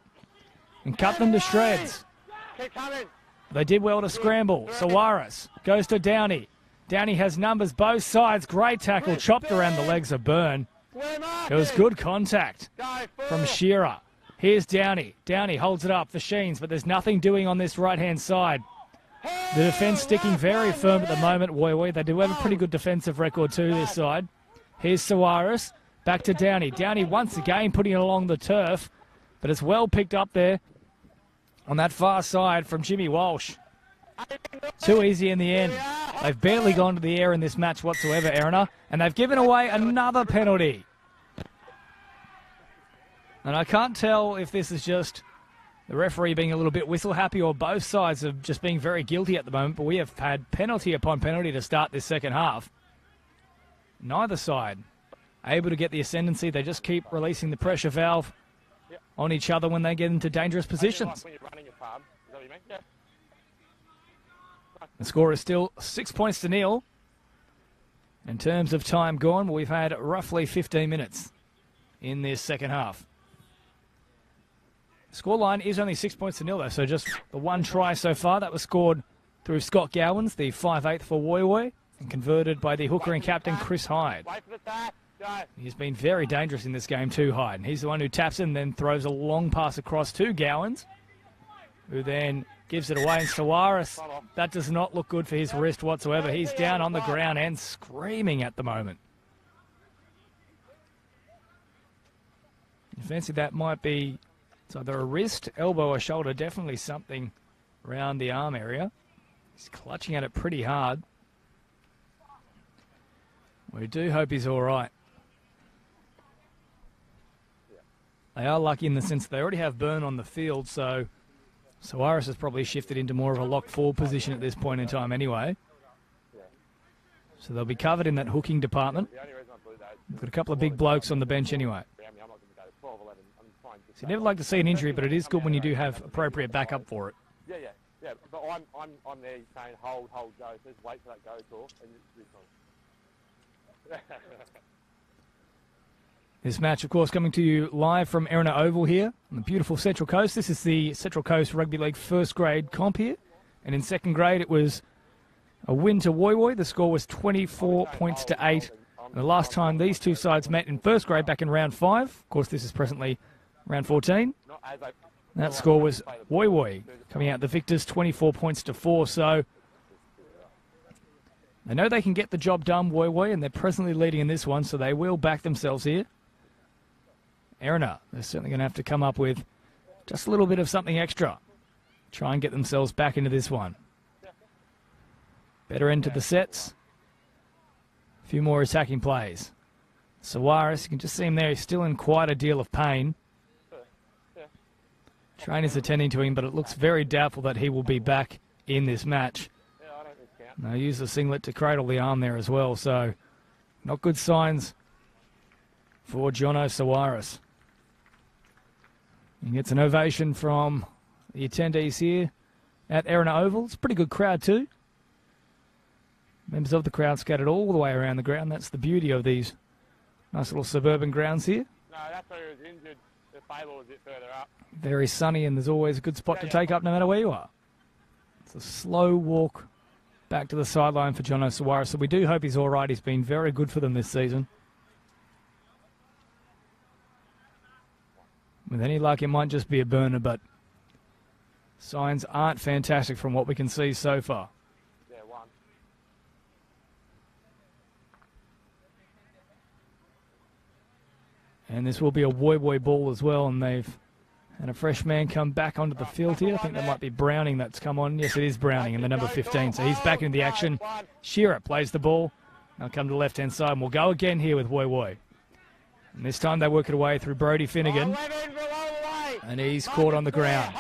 and cut them to shreds. They did well to scramble. Suarez goes to Downey. Downey has numbers both sides. Great tackle, chopped around the legs of Burn. It was good contact from. Shearer. Here's Downey. Downey holds it up for Sheens, but there's nothing doing on this right hand side. The defence sticking very firm at the moment, Woy. They do have a pretty good defensive record too, this side. Here's Suarez. Back to Downey. Downey once again putting it along the turf, but it's well picked up there on that far side from Jimmy Walsh. Too easy in the end. They've barely gone to the air in this match whatsoever, Erina, and they've given away another penalty. And I can't tell if this is just the referee being a little bit whistle happy or both sides of just being very guilty at the moment, but we have had penalty upon penalty to start this second half. Neither side able to get the ascendancy. They just keep releasing the pressure valve on each other when they get into dangerous positions. The score is still six points to nil. In terms of time gone, we've had roughly 15 minutes in this second half. Scoreline is only six points to nil, though, so just the one try so far. That was scored through Scott Gowans, the 5'8 for Woy Woy, and converted by the hooker and captain Chris Hyde. He's been very dangerous in this game too, Hyde. And he's the one who taps and then throws a long pass across to Gowans, who then gives it away. And Suarez, that does not look good for his wrist whatsoever. He's down on the ground and screaming at the moment. You fancy that might be either a wrist, elbow, or shoulder. Definitely something around the arm area. He's clutching at it pretty hard. We do hope he's all right. They are lucky in the sense they already have Burn on the field, so Suarez has probably shifted into more of a lock forward position at this point in time anyway. So they'll be covered in that hooking department. We've got a couple of big blokes on the bench anyway. around me, I'm not going to go 12 11. I'm fine. So you never like to see an injury, but it is good when you do have appropriate backup for it. Yeah, yeah, yeah. But I'm, I'm, I'm there saying hold, hold, go. So just wait for that go call and do. This match, of course, coming to you live from Erina Oval here on the beautiful Central Coast. This is the Central Coast Rugby League first grade comp here. And in second grade, it was a win to Woy Woy. The score was 24 points to 8. And the last time these two sides met in first grade back in round 5, of course, this is presently round 14. Not as I. That score was Woy Woy coming out the victors 24 points to 4. So they know they can get the job done, Woy Woy, and they're presently leading in this one, so they will back themselves here. Erina, they're certainly going to have to come up with just a little bit of something extra. Try and get themselves back into this one. Better end to the sets. A few more attacking plays. Suarez, you can just see him there. He's still in quite a deal of pain. Trainer's attending to him, but it looks very doubtful that he will be back in this match. Count. They use the singlet to cradle the arm there as well, so not good signs for Jono Suarez. He gets an ovation from the attendees here at Erina Oval. It's a pretty good crowd too. Members of the crowd scattered all the way around the ground. That's the beauty of these nice little suburban grounds here. No, that's where he was injured. Fable was a bit further up. Very sunny, and there's always a good spot to take up no matter where you are. It's a slow walk back to the sideline for Jono Suarez, so we do hope he's all right. He's been very good for them this season. With any luck, it might just be a burner, but signs aren't fantastic from what we can see so far. Yeah, one. And this will be a Woy Woy ball as well, and they've had a fresh man come back onto the field here. I think that might be Browning that's come on. Yes, it is Browning in the number 15, so he's back into the action. Shearer plays the ball. They'll come to the left-hand side, and we'll go again here with Woy Woy. And this time they work it away through Brody Finnegan, 11 for all the way. and he's caught on the ground.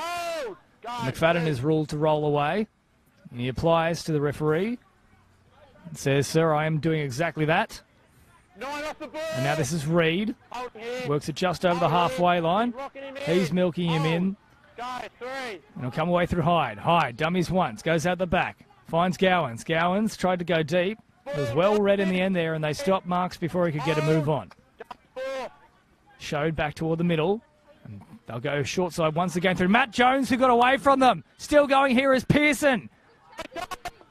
McFadden is ruled to roll away. And he applies to the referee. And says, Sir, I am doing exactly that. And now this is Reed. Works it just over the halfway line. Rocking him in. He's milking him in. And he'll come away through Hyde. Hyde dummies once, goes out the back, finds Gowans. Gowans tried to go deep. It was well read in the end there, and they stopped Marks before he could get a move on. Showed back toward the middle. And they'll go short side once again through Matt Jones, who got away from them. Still going here is Pearson.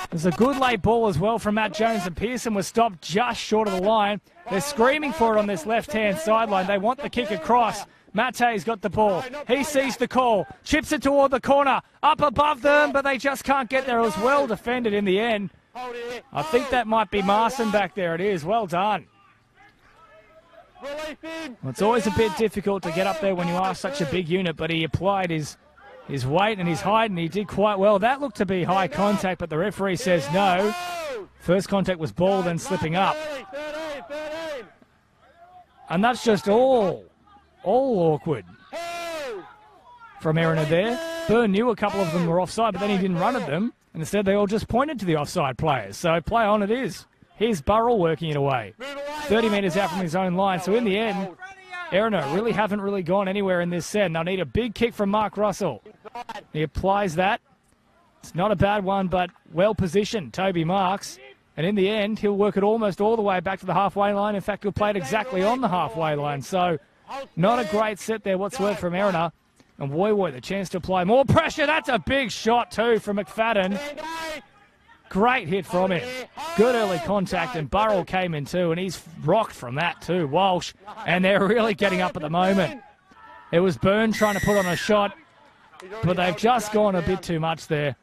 There's a good late ball as well from Matt Jones, and Pearson was stopped just short of the line. They're screaming for it on this left hand sideline. They want the kick across. Mate's got the ball. He sees the call, chips it toward the corner, up above them, but they just can't get there. It was well defended in the end. I think that might be Marson back there. It is. Well done. Well, it's always a bit difficult to get up there when you are such a big unit, but he applied his his weight and his height, and he did quite well. That looked to be high contact, but the referee says no. First contact was ball, then slipping up. 13, 13, 13. And that's just all, all awkward from Erina there. Burn knew a couple of them were offside, but then he didn't run at them. And instead, they all just pointed to the offside players. So play on it is. Here's Burrell working it away. 30 metres out from his own line. So in the end, Erina really haven't really gone anywhere in this set. They'll need a big kick from Mark Russell. He applies that. It's not a bad one, but well positioned, Toby Marks. And in the end, he'll work it almost all the way back to the halfway line. In fact, he'll play it exactly on the halfway line. So not a great set there whatsoever from Erina. And Woy, the chance to apply more pressure. That's a big shot, too, from McFadden. Great hit from him. Good early contact, and Burrell came in too, and he's rocked from that too. Walsh, and they're really getting up at the moment. It was Byrne trying to put on a shot, but they've just gone a bit too much there.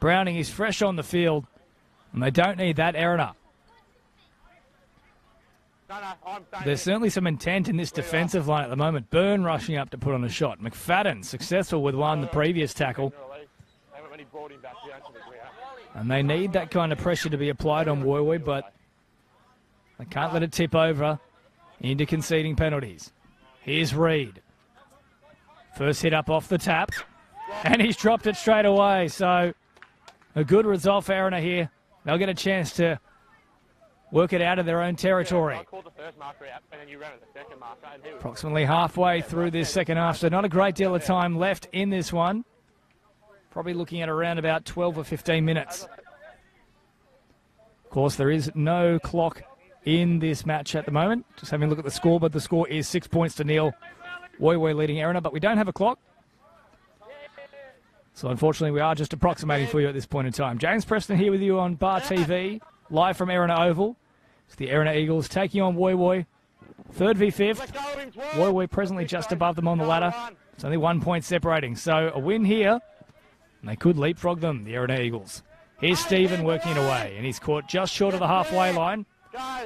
Browning is fresh on the field, and they don't need that error. There's certainly some intent in this defensive line at the moment. Byrne rushing up to put on a shot. McFadden successful with one the previous tackle. And they need that kind of pressure to be applied on Woy, but they can't let it tip over into conceding penalties. Here's Reed. First hit up off the tap, and he's dropped it straight away. So a good result for Erina here. They'll get a chance to work it out of their own territory. I called the first marker out, and then you ran at the second marker, and he was Approximately halfway through this second half, so not a great deal of time left in this one. Probably looking at around about 12 or 15 minutes. Of course, there is no clock in this match at the moment. Just having a look at the score, but the score is six points to nil. Woy Woy leading Erina, but we don't have a clock. So unfortunately, we are just approximating for you at this point in time. James Preston here with you on Bar TV, live from Erina Oval. It's the Erina Eagles taking on Woy Woy. Third v fifth. Woy Woy presently just above them on the ladder. It's only one point separating. So a win here, and they could leapfrog them, the Erina Eagles. Here's Stephen working it away, and he's caught just short of the halfway line.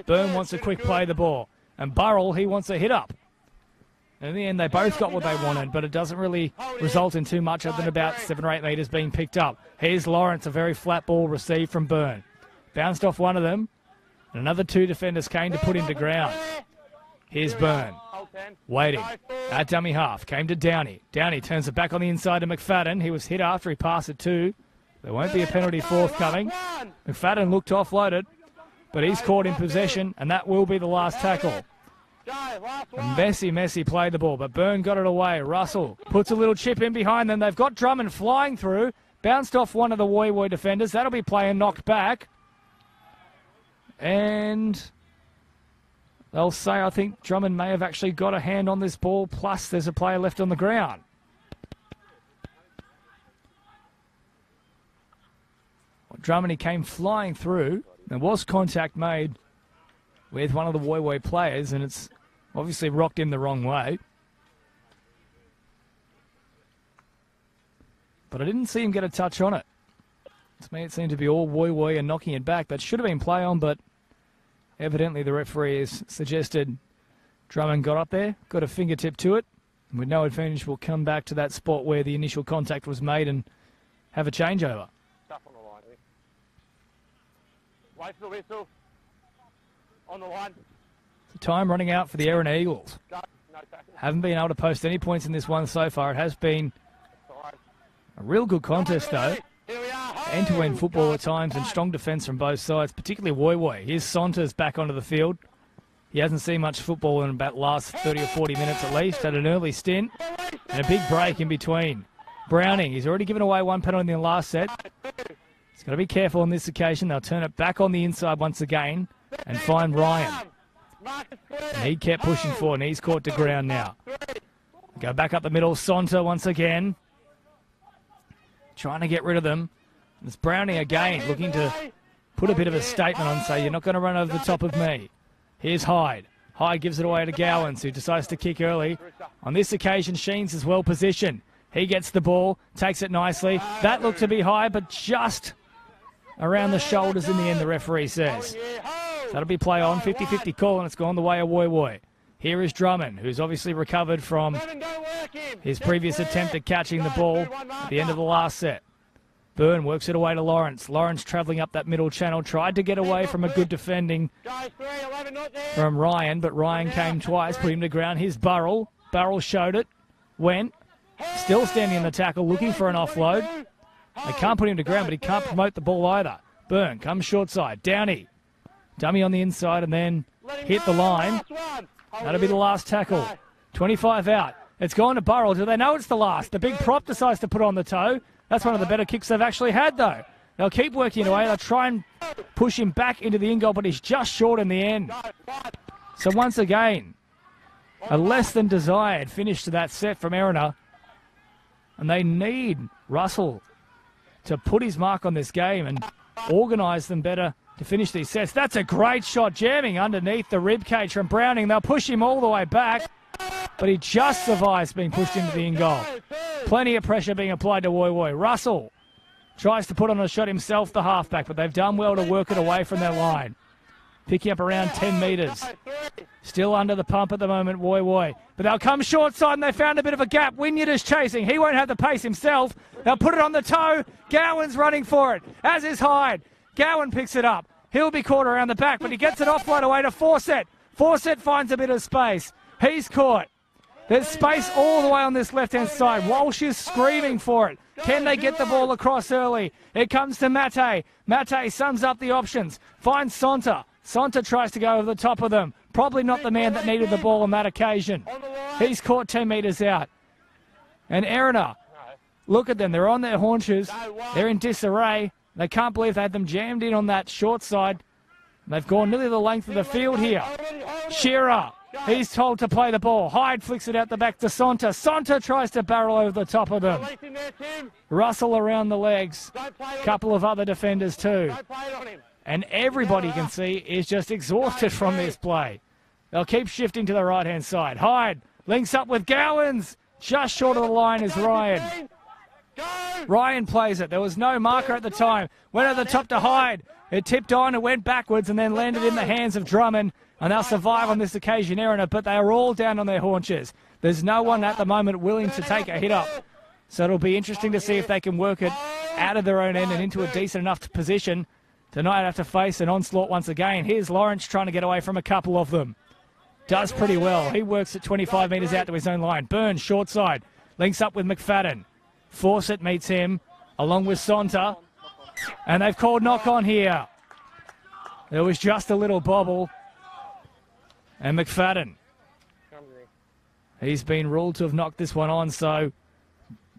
Byrne wants a quick play the ball. And Burrell, he wants a hit up. And in the end, they both got what they wanted, but it doesn't really result in too much other than about seven or eight metres being picked up. Here's Lawrence, a very flat ball received from Byrne. Bounced off one of them, and another two defenders came to put him to ground. Here's Byrne. Waiting. At dummy half. Came to Downey. Downey turns it back on the inside to McFadden. He was hit after he passed it too. There won't be a penalty forthcoming. McFadden looked offloaded, but he's caught in possession, and that will be the last tackle. Messi Messi played the ball, but Byrne got it away. Russell puts a little chip in behind them. They've got Drummond flying through. Bounced off one of the Woy Woy defenders. That'll be playing knocked back. And they'll say, I think Drummond may have actually got a hand on this ball, plus there's a player left on the ground. Well, Drummond, he came flying through. There was contact made with one of the Woy Woy players, and it's obviously rocked him the wrong way. But I didn't see him get a touch on it. To me, it seemed to be all Woy Woy and knocking it back. That should have been play on, but evidently the referee has suggested Drummond got up there, got a fingertip to it, and with no advantage, will come back to that spot where the initial contact was made and have a changeover. Stuff on the line. Wait for the whistle. On the line. Time running out for the Erina Eagles. Go. No. Haven't been able to post any points in this one so far. It has been a real good contest, though. Here. End to end football at times and strong defence from both sides, particularly Woy Woy. Here's Saunders back onto the field. He hasn't seen much football in about last 30 or 40 minutes at least. Had an early stint and a big break in between. Browning, he's already given away one penalty in the last set. He's got to be careful on this occasion. They'll turn it back on the inside once again and find Ryan. And he kept pushing forward and he's caught to ground now. Go back up the middle. Sonta once again. Trying to get rid of them. It's Browning again looking to put a bit of a statement on, say, you're not going to run over the top of me. Here's Hyde. Hyde gives it away to Gowans, who decides to kick early. On this occasion, Sheens is well positioned. He gets the ball, takes it nicely. That looked to be high, but just around the shoulders in the end, the referee says. That'll be play on, 50 50 call, and it's gone the way of Woy Woy. Here is Drummond, who's obviously recovered from his previous attempt at catching the ball at the end of the last set. Byrne works it away to Lawrence. Lawrence travelling up that middle channel, tried to get away from a good defending Guys, three, 11, not there. from Ryan, but Ryan came twice, put him to ground. His Burrell. Burrell showed it, went, still standing in the tackle, looking for an offload. They can't put him to ground, but he can't promote the ball either. Byrne comes short side. Downey, dummy on the inside, and then hit the line. That'll be the last tackle. 25 out. It's gone to Burrell. Do they know it's the last? The big prop decides to put on the toe. That's one of the better kicks they've actually had, though. They'll keep working away. They'll try and push him back into the in goal, but he's just short in the end. So once again, a less than desired finish to that set from Erina. And they need Russell to put his mark on this game and organise them better to finish these sets. That's a great shot, jamming underneath the rib cage from Browning. They'll push him all the way back, but he just survives being pushed into the in goal. Plenty of pressure being applied to Woy Woy. Russell tries to put on a shot himself, the halfback, but they've done well to work it away from their line. Picking up around 10 metres. Still under the pump at the moment, Woy Woy. But they'll come short side and they found a bit of a gap. Wynyard is chasing. He won't have the pace himself. They'll put it on the toe. Gowan's running for it, as is Hyde. Gowan picks it up. He'll be caught around the back, but he gets it off right away to Fawcett. Fawcett finds a bit of space. He's caught. There's space all the way on this left hand side. Walsh is screaming for it. Can they get the ball across early? It comes to Mate. Mate sums up the options. Finds Sonta. Sonta tries to go over the top of them. Probably not the man that needed the ball on that occasion. He's caught 10 metres out. And Erina, look at them. They're on their haunches. They're in disarray. They can't believe they had them jammed in on that short side. They've gone nearly the length of the field here. Shearer, he's told to play the ball. Hyde flicks it out the back to Sonta. Sonta tries to barrel over the top of them. Russell around the legs. Couple of other defenders too. And everybody can see is just exhausted from this play. They'll keep shifting to the right hand side. Hyde links up with Gowans. Just short of the line is Ryan. Ryan plays it. There was no marker at the time. Went at the top to Hyde. It tipped on and went backwards and then landed in the hands of Drummond. and they'll survive on this occasion, Erina, but they are all down on their haunches. There's no one at the moment willing to take a hit up. So it'll be interesting to see if they can work it out of their own end and into a decent enough position to not have to face an onslaught once again. Here's Lawrence trying to get away from a couple of them. Does pretty well. He works at 25 metres out to his own line. Burns, short side. Links up with McFadden. Fawcett meets him along with Sonta. And they've called knock on here. There was just a little bobble. And McFadden, he's been ruled to have knocked this one on, so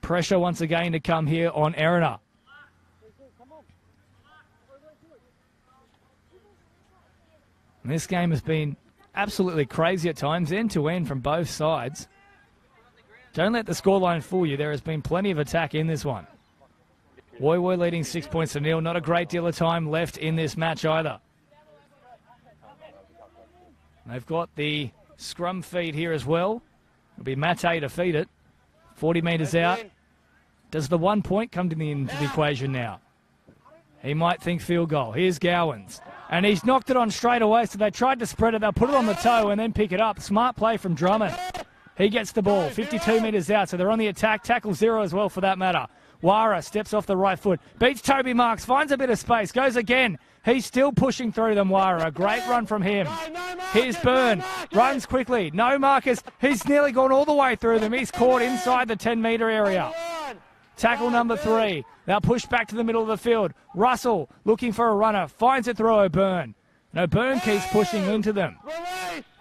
pressure once again to come here on Erina. This game has been absolutely crazy at times, end to end from both sides. Don't let the scoreline fool you. There has been plenty of attack in this one. Woy Woy leading six points to nil. Not a great deal of time left in this match either. They've got the scrum feed here as well. It'll be Mate to feed it. 40 metres out. Does the one point come to the, into the equation now? He might think field goal. Here's Gowans. And he's knocked it on straight away, so they tried to spread it. They'll put it on the toe and then pick it up. Smart play from Drummond. He gets the ball, 52 metres out, so they're on the attack. Tackle zero as well for that matter. Wara steps off the right foot, beats Toby Marks, finds a bit of space, goes again. He's still pushing through them, Wara. A great run from him. Here's Byrne, runs quickly. No markers. He's nearly gone all the way through them. He's caught inside the 10 metre area. Tackle number three. They'll push back to the middle of the field. Russell looking for a runner, finds it through O'Brien. And O'Brien keeps pushing into them.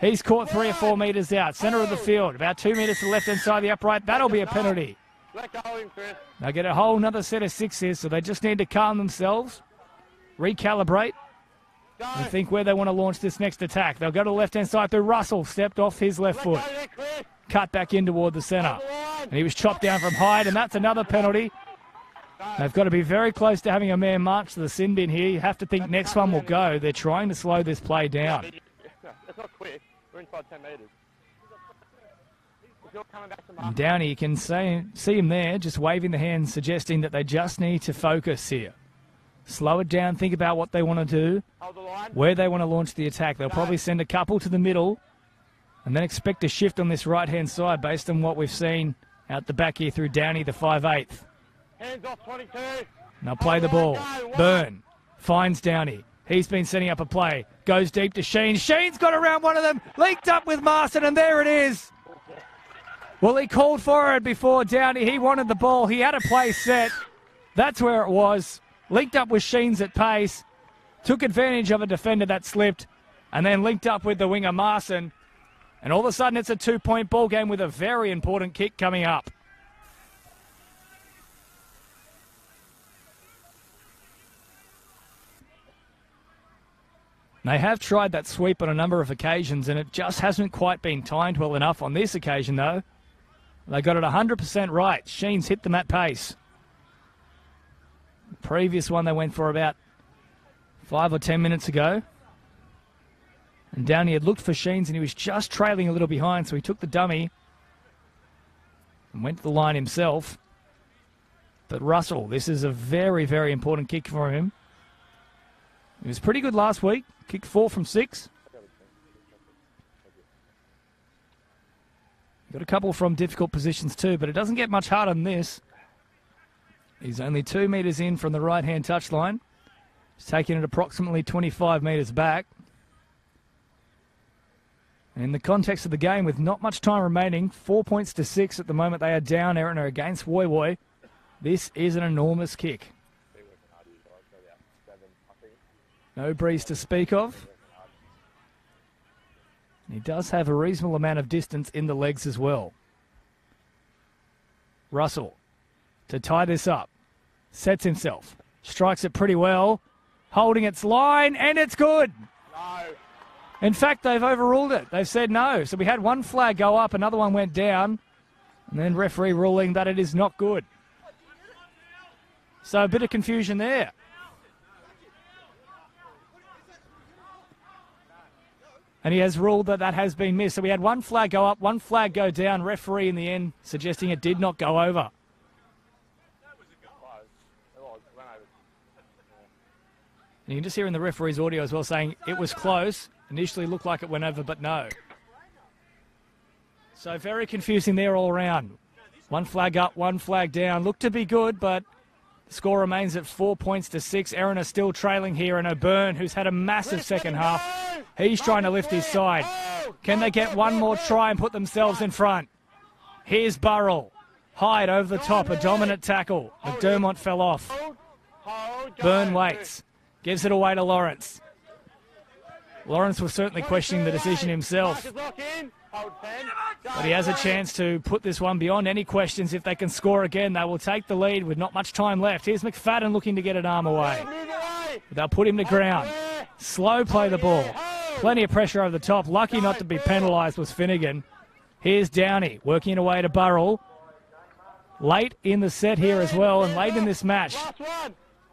He's caught three or four metres out, centre of the field, about two metres to the left hand side the upright. That'll be a penalty. Let go of him, Chris. They get a whole another set of sixes, so they just need to calm themselves, recalibrate, and think where they want to launch this next attack. They'll go to the left hand side through Russell, stepped off his left foot, cut back in toward the centre. And he was chopped down from Hyde, and that's another penalty. They've got to be very close to having a man march to the sin bin here. You have to think next one will go. They're trying to slow this play down. It's not quick. We're inside 10 metres. He's not coming back to And. Downey, you can say, see him there, just waving the hand, suggesting that they just need to focus here. Slow it down, think about what they want to do, Hold the line. where they want to launch the attack. They'll probably send a couple to the middle and then expect a shift on this right hand side based on what we've seen out the back here through Downey, the 5 8th. Hands off 22. And they'll play the ball. Burn finds Downey. He's been setting up a play. Goes deep to Sheen. Sheen's got around one of them. Leaked up with Marston, and there it is. Well, he called for it before Downey. He wanted the ball. He had a play set. That's where it was. Linked up with Sheens at pace. Took advantage of a defender that slipped. And then linked up with the winger Marson. And all of a sudden, it's a two point ball game with a very important kick coming up. They have tried that sweep on a number of occasions, and it just hasn't quite been timed well enough on this occasion, though. They got it 100% right. Sheen's hit them at pace. The previous one they went for about five or ten minutes ago. And Downey had looked for Sheens, and he was just trailing a little behind, so he took the dummy and went to the line himself. But Russell, this is a very, very important kick for him. He was pretty good last week. Kicked four from six. Got a couple from difficult positions too, but it doesn't get much harder than this. He's only two metres in from the right hand touchline. He's taking it approximately 25 metres back. In the context of the game, with not much time remaining, four points to six at the moment, they are down Erina against Woy Woy. This is an enormous kick. No breeze to speak of. He does have a reasonable amount of distance in the legs as well. Russell to tie this up. Sets himself. Strikes it pretty well. Holding its line, and it's good. In fact, they've overruled it. They've said no. So we had one flag go up, another one went down, and then referee ruling that it is not good. So a bit of confusion there. And he has ruled that that has been missed. So we had one flag go up, one flag go down. Referee in the end suggesting it did not go over. And you can just hear in the referee's audio as well saying it was close. Initially looked like it went over, but no. So very confusing there all around. One flag up, one flag down. Looked to be good, but score remains at four points to six. Erina is still trailing here, and O'Brien, who's had a massive second half, he's trying to lift his side. Can they get one more try and put themselves in front? Here's Burrell. Hyde over the top, a dominant tackle. McDermott fell off. Byrne waits, gives it away to Lawrence. Lawrence was certainly questioning the decision himself. But he has a chance to put this one beyond any questions. If they can score again, they will take the lead with not much time left. Here's McFadden looking to get an arm away. But they'll put him to ground. Slow play the ball. Plenty of pressure over the top. Lucky not to be penalised was Finnegan. Here's Downey working away to Burrell. Late in the set here as well, and late in this match.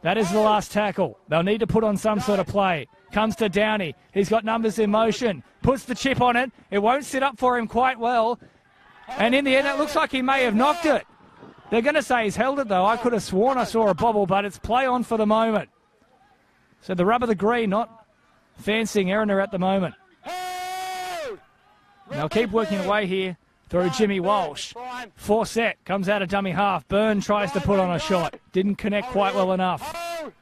That is the last tackle. They'll need to put on some sort of play. Comes to Downey. He's got numbers in motion. Puts the chip on it. It won't sit up for him quite well. And in the end, it looks like he may have knocked it. They're going to say he's held it, though. I could have sworn I saw a bobble, but it's play on for the moment. So the rub of the green not fancying Erina at the moment. They'll keep working away here through Jimmy Walsh. Four set comes out of dummy half. Byrne tries to put on a shot. Didn't connect quite well enough.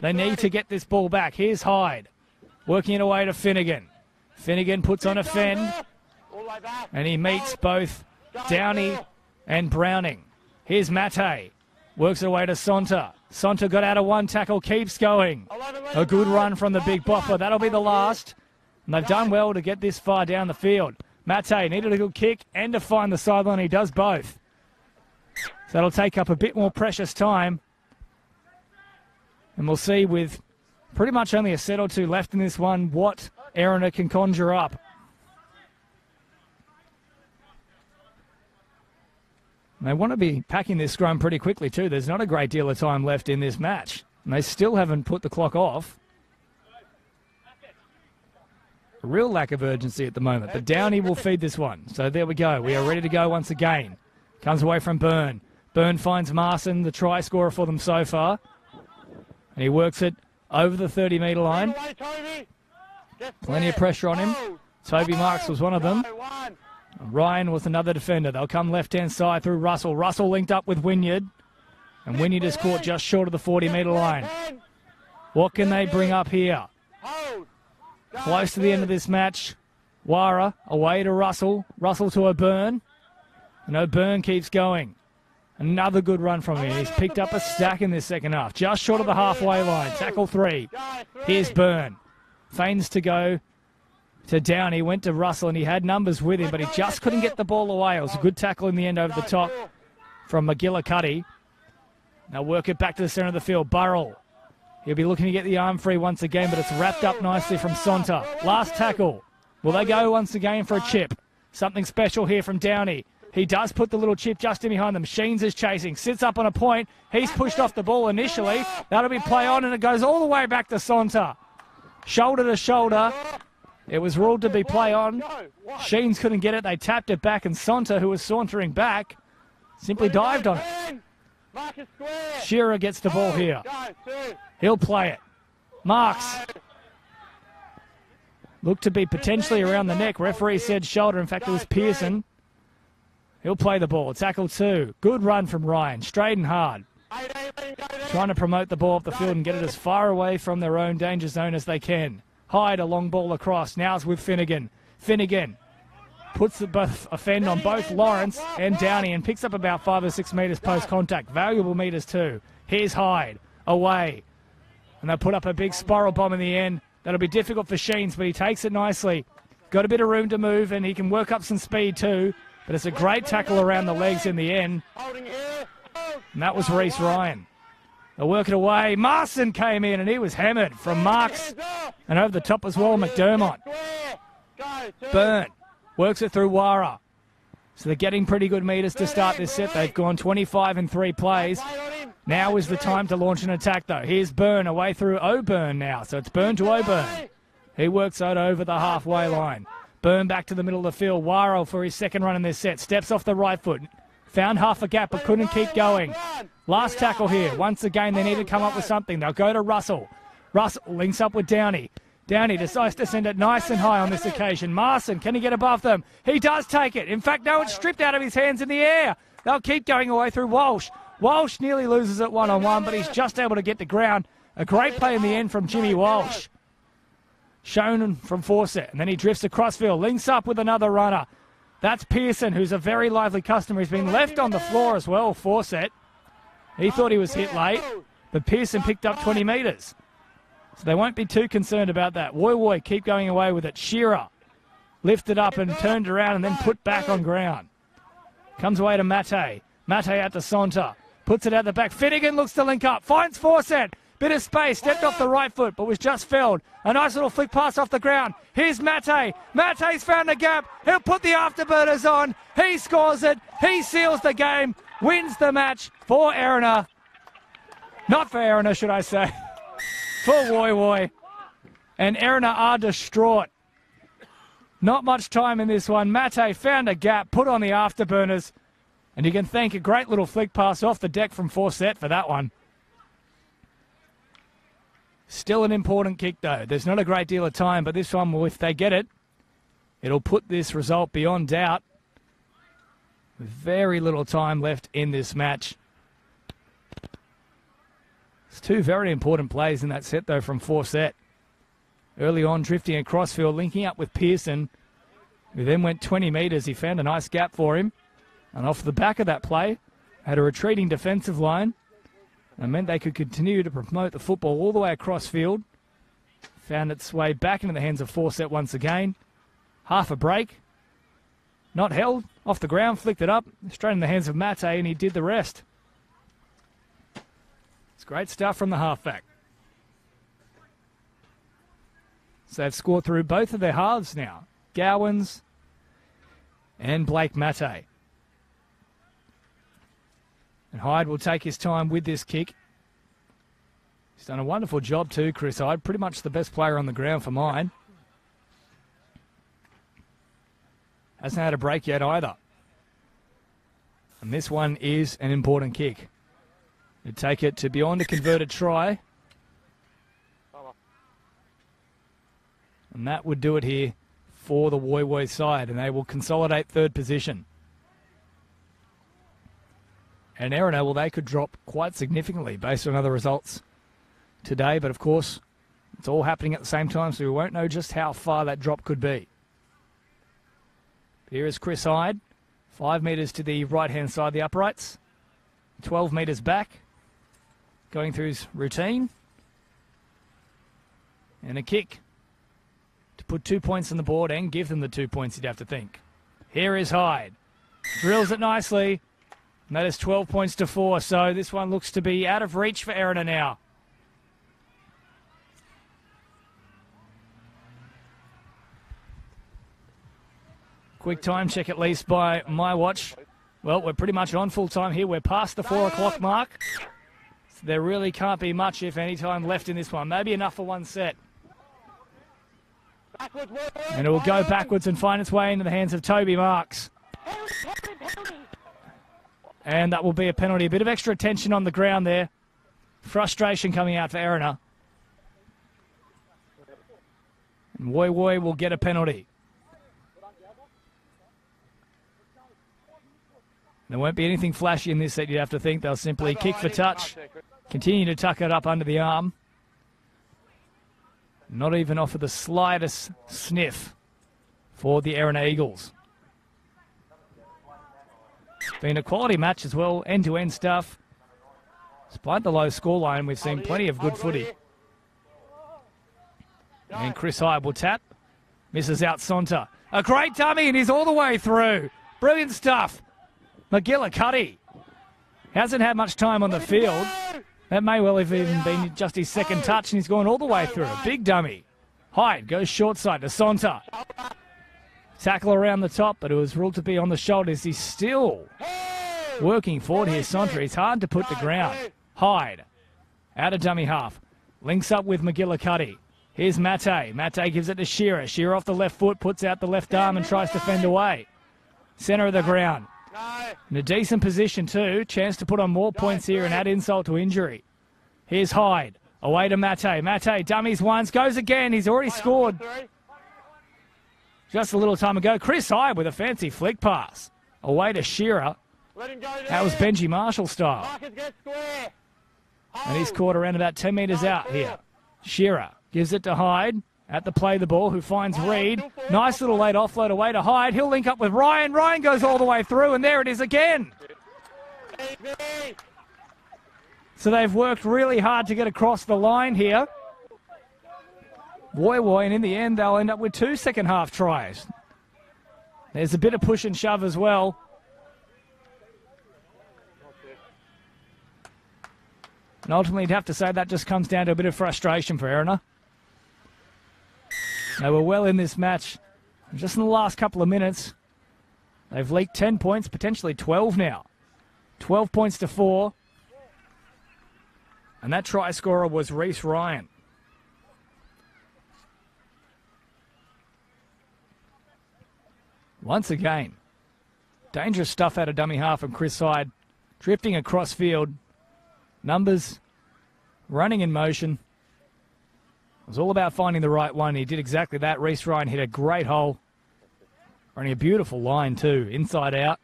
They need to get this ball back. Here's Hyde. Working it away to Finnegan. Finnegan puts on a fend. And he meets both Downey and Browning. Here's Mate. Works it away to Sonta. Sonta got out of one tackle, keeps going. A good run from the big bopper. That'll be the last. And they've done well to get this far down the field. Mate needed a good kick and to find the sideline. He does both. So that'll take up a bit more precious time. And we'll see with pretty much only a set or two left in this one what Erina can conjure up. And they want to be packing this scrum pretty quickly too. There's not a great deal of time left in this match. And they still haven't put the clock off. A real lack of urgency at the moment. But Downey will feed this one. So there we go. We are ready to go once again. Comes away from Byrne. Byrne finds Marson, the try scorer for them so far. And he works it over the 30 metre line. Plenty of pressure on him. Toby Marks was one of them. Ryan was another defender. They'll come left hand side through Russell. Russell linked up with Wynyard. And Wynyard is caught just short of the 40 metre line. What can they bring up here? Close to the end of this match. Wara away to Russell. Russell to O'Brien. And O'Brien keeps going. Another good run from him. He's picked up a stack in this second half. Just short of the halfway line. Tackle three. Here's Byrne. Feigns to go to Downey. Went to Russell and he had numbers with him, but he just couldn't get the ball away. It was a good tackle in the end over the top from McGillicuddy. Now work it back to the centre of the field. Burrell. He'll be looking to get the arm free once again, but it's wrapped up nicely from Sonta. Last tackle. Will they go once again for a chip? Something special here from Downey. He does put the little chip just in behind them. Sheens is chasing, sits up on a point. He's pushed off the ball initially. That'll be play on, and it goes all the way back to Sonta. Shoulder to shoulder. It was ruled to be play on. Sheens couldn't get it. They tapped it back, and Sonta, who was sauntering back, simply dived on it. Shearer gets the ball here. He'll play it. Marks. Looked to be potentially around the neck. Referee said shoulder. In fact, it was Pearson. He'll play the ball. Tackle two. Good run from Ryan. Straight and hard. Trying to promote the ball up the field and get it as far away from their own danger zone as they can. Hyde a long ball across. Now it's with Finnegan. Finnegan puts the both offend on both Lawrence and Downey and picks up about five or six metres post contact. Valuable metres too. Here's Hyde away. And they put up a big spiral bomb in the end. That'll be difficult for Sheens, but he takes it nicely. Got a bit of room to move and he can work up some speed too. But it's a great tackle around the legs in the end. And that was Reese Ryan. They'll work it away. Marson came in and he was hammered from Marks. And over the top as well, McDermott. Byrne works it through Wara. So they're getting pretty good meters to start this set. They've gone 25 in three plays. Now is the time to launch an attack, though. Here's Byrne away through O'Brien now. So it's Burn to O'Brien. He works out over the halfway line. Byrne back to the middle of the field. Wara for his second run in this set. Steps off the right foot. Found half a gap but couldn't keep going. Last tackle here. Once again, they need to come up with something. They'll go to Russell. Russell links up with Downey. Downey decides to send it nice and high on this occasion. Marson, can he get above them? He does take it. In fact, no, it's stripped out of his hands in the air. They'll keep going away through Walsh. Walsh nearly loses it one on one, but he's just able to get the ground. A great play in the end from Jimmy Walsh. Shown from Fawcett, and then he drifts across field, links up with another runner. That's Pearson, who's a very lively customer. He's been left on the floor as well, Fawcett. He thought he was hit late, but Pearson picked up 20 metres. So they won't be too concerned about that. Woy Woy keep going away with it. Shearer lifted up and turned around and then put back on ground. Comes away to Mate. Mate out to Sonta. Puts it out the back. Finnegan looks to link up. Finds Fawcett. Bit of space. Stepped off the right foot, but was just felled. A nice little flick pass off the ground. Here's Mate. Mate's found a gap. He'll put the afterburners on. He scores it. He seals the game. Wins the match for Erina. Not for Erina, should I say. for Woy Woy. And Erina are distraught. Not much time in this one. Mate found a gap, put on the afterburners, and you can thank a great little flick pass off the deck from Fawcett for that one. Still an important kick, though. There's not a great deal of time, but this one, well, if they get it, it'll put this result beyond doubt. Very little time left in this match. It's two very important plays in that set, though, from Fawcett. Early on, drifting across field, linking up with Pearson, who then went 20 metres. He found a nice gap for him. And off the back of that play, had a retreating defensive line. And meant they could continue to promote the football all the way across field. Found its way back into the hands of Fawcett once again. Half a break. Not held. Off the ground, flicked it up. Straight in the hands of Mate, and he did the rest. It's great stuff from the halfback. So they've scored through both of their halves now. Gowans and Blake Mate. And Hyde will take his time with this kick. He's done a wonderful job too, Chris Hyde. Pretty much the best player on the ground for mine. Hasn't had a break yet either. And this one is an important kick. To take it to beyond a converted try. And that would do it here for the Woy Woy side, and they will consolidate third position. And Erina, well, they could drop quite significantly based on other results today, but of course, it's all happening at the same time, so we won't know just how far that drop could be. Here is Chris Hyde, five metres to the right hand side the uprights, 12 metres back, going through his routine, and a kick to put two points on the board and give them the two points you'd have to think. Here is Hyde. Drills it nicely. And that is 12 points to four. So this one looks to be out of reach for Erina now. Quick time check at least by my watch. Well, we're pretty much on full time here. We're past the four o'clock mark. So there really can't be much, if any, time left in this one. Maybe enough for one set. And it will go backwards and find its way into the hands of Toby Marks. And that will be a penalty. A bit of extra tension on the ground there. Frustration coming out for Erina. And Woy Woy will get a penalty. There won't be anything flashy in this set, you'd have to think. They'll simply kick for touch, continue to tuck it up under the arm. Not even offer the slightest sniff for the Erina Eagles. Been a quality match as well, end-to-end stuff. Despite the low scoreline, we've seen plenty of good footy. And Chris Hyde will tap. Misses out Sonta. A great dummy and he's all the way through. Brilliant stuff. McGillicuddy hasn't had much time on the field. That may well have even been just his second touch, and he's gone all the way through. A big dummy. Hyde goes short side to Sonta. Tackle around the top, but it was ruled to be on the shoulders. He's still working forward here, Sonta. He's hard to put to ground. Hyde out of dummy half. Links up with McGillicuddy. Here's Mate. Mate gives it to Shearer. Shearer off the left foot, puts out the left arm and tries to fend away. Centre of the ground. In a decent position too. Chance to put on more points here and add insult to injury. Here's Hyde. Away to Mate. Mate dummies once, goes again. He's already scored. Just a little time ago. Chris Hyde with a fancy flick pass. Away to Shearer. Let him go. That was Benji Marshall style. Marcus, get square. And he's caught around about 10 metres out here. Shearer gives it to Hyde. At the play the ball, who finds Reed. Nice little late offload away to Hyde. He'll link up with Ryan. Ryan goes all the way through, and there it is again. So they've worked really hard to get across the line here. Woy Woy, and in the end, they'll end up with two second half tries. There's a bit of push and shove as well. And ultimately, you'd have to say that just comes down to a bit of frustration for Erina. They were well in this match. Just in the last couple of minutes, they've leaked 10 points, potentially 12 now. 12 points to 4. And that try scorer was Reese Ryan. Once again, dangerous stuff out of dummy half from Chris Hyde. Drifting across field. Numbers running in motion. It was all about finding the right one. He did exactly that. Reese Ryan hit a great hole. Running a beautiful line, too, inside out.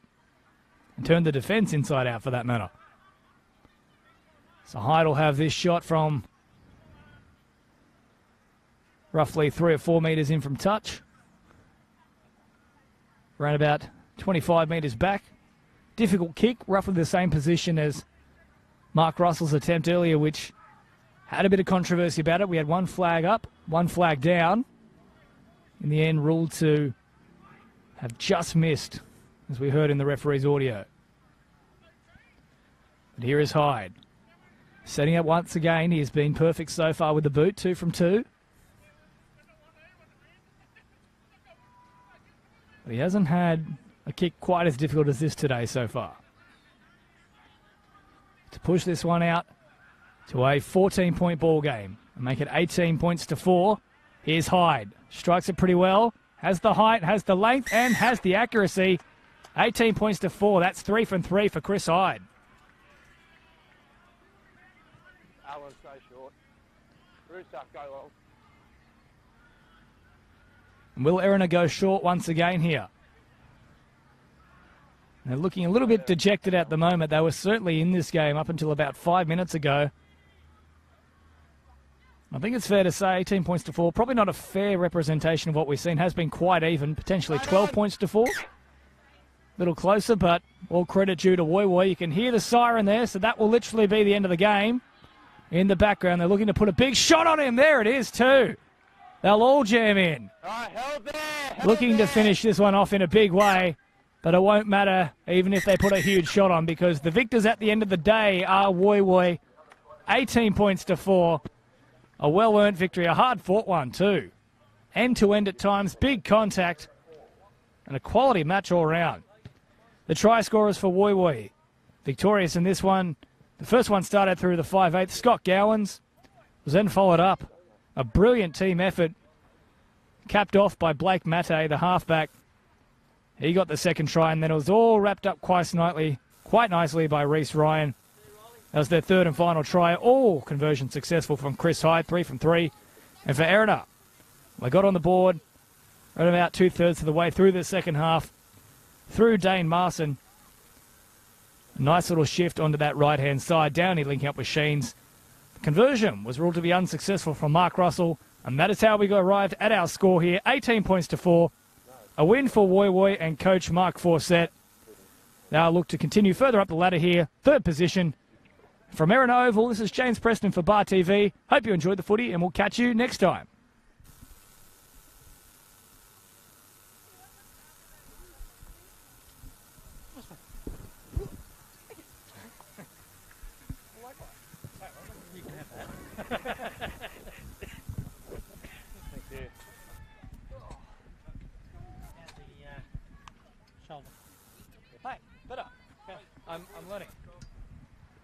And turned the defence inside out for that matter. So Hyde will have this shot from roughly three or four metres in from touch. Around about 25 metres back. Difficult kick, roughly the same position as Mark Russell's attempt earlier, which had a bit of controversy about it. We had one flag up, one flag down. In the end, ruled to have just missed, as we heard in the referee's audio. But here is Hyde. Setting up once again. He has been perfect so far with the boot, two from two. But he hasn't had a kick quite as difficult as this today so far. To push this one out to a 14 point ball game and make it 18 points to four. Here's Hyde. Strikes it pretty well. Has the height, has the length, and has the accuracy. 18 points to four. That's three from three for Chris Hyde. Short. Go long. And will Erina go short once again here? They're looking a little bit dejected at the moment. They were certainly in this game up until about five minutes ago. I think it's fair to say 18 points to four. Probably not a fair representation of what we've seen. Has been quite even, potentially 12 points to four. A little closer, but all credit due to Woy Woy. You can hear the siren there, so that will literally be the end of the game. In the background, they're looking to put a big shot on him. There it is, too. They'll all jam in. All right, held there. Held Looking to finish this one off in a big way, but it won't matter even if they put a huge shot on because the victors at the end of the day are Woy Woy. 18 points to four. A well earned victory, a hard fought one, too. End to end at times, big contact, and a quality match all round. The try scorers for Woy Woy. Victorious in this one. The first one started through the 5 8. Scott Gowans was then followed up. A brilliant team effort, capped off by Blake Mate, the halfback. He got the second try, and then it was all wrapped up quite nicely, quite nicely by Reese Ryan. That was their third and final try. All conversions successful from Chris Hyde, three from three. And for Erina, they got on the board right about two thirds of the way through the second half, through Dane Marson. Nice little shift onto that right hand side. Downey linking up with Sheens. Conversion was ruled to be unsuccessful from Mark Russell. And that is how we arrived at our score here 18 points to four. A win for Woy Woy and coach Mark Fawcett. Now look to continue further up the ladder here. Third position. From Erina Oval, this is James Preston for Bar TV. Hope you enjoyed the footy and we'll catch you next time.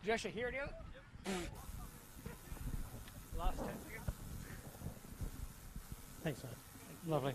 You actually hear it yet? Last 10 seconds. Thanks, mate. Lovely.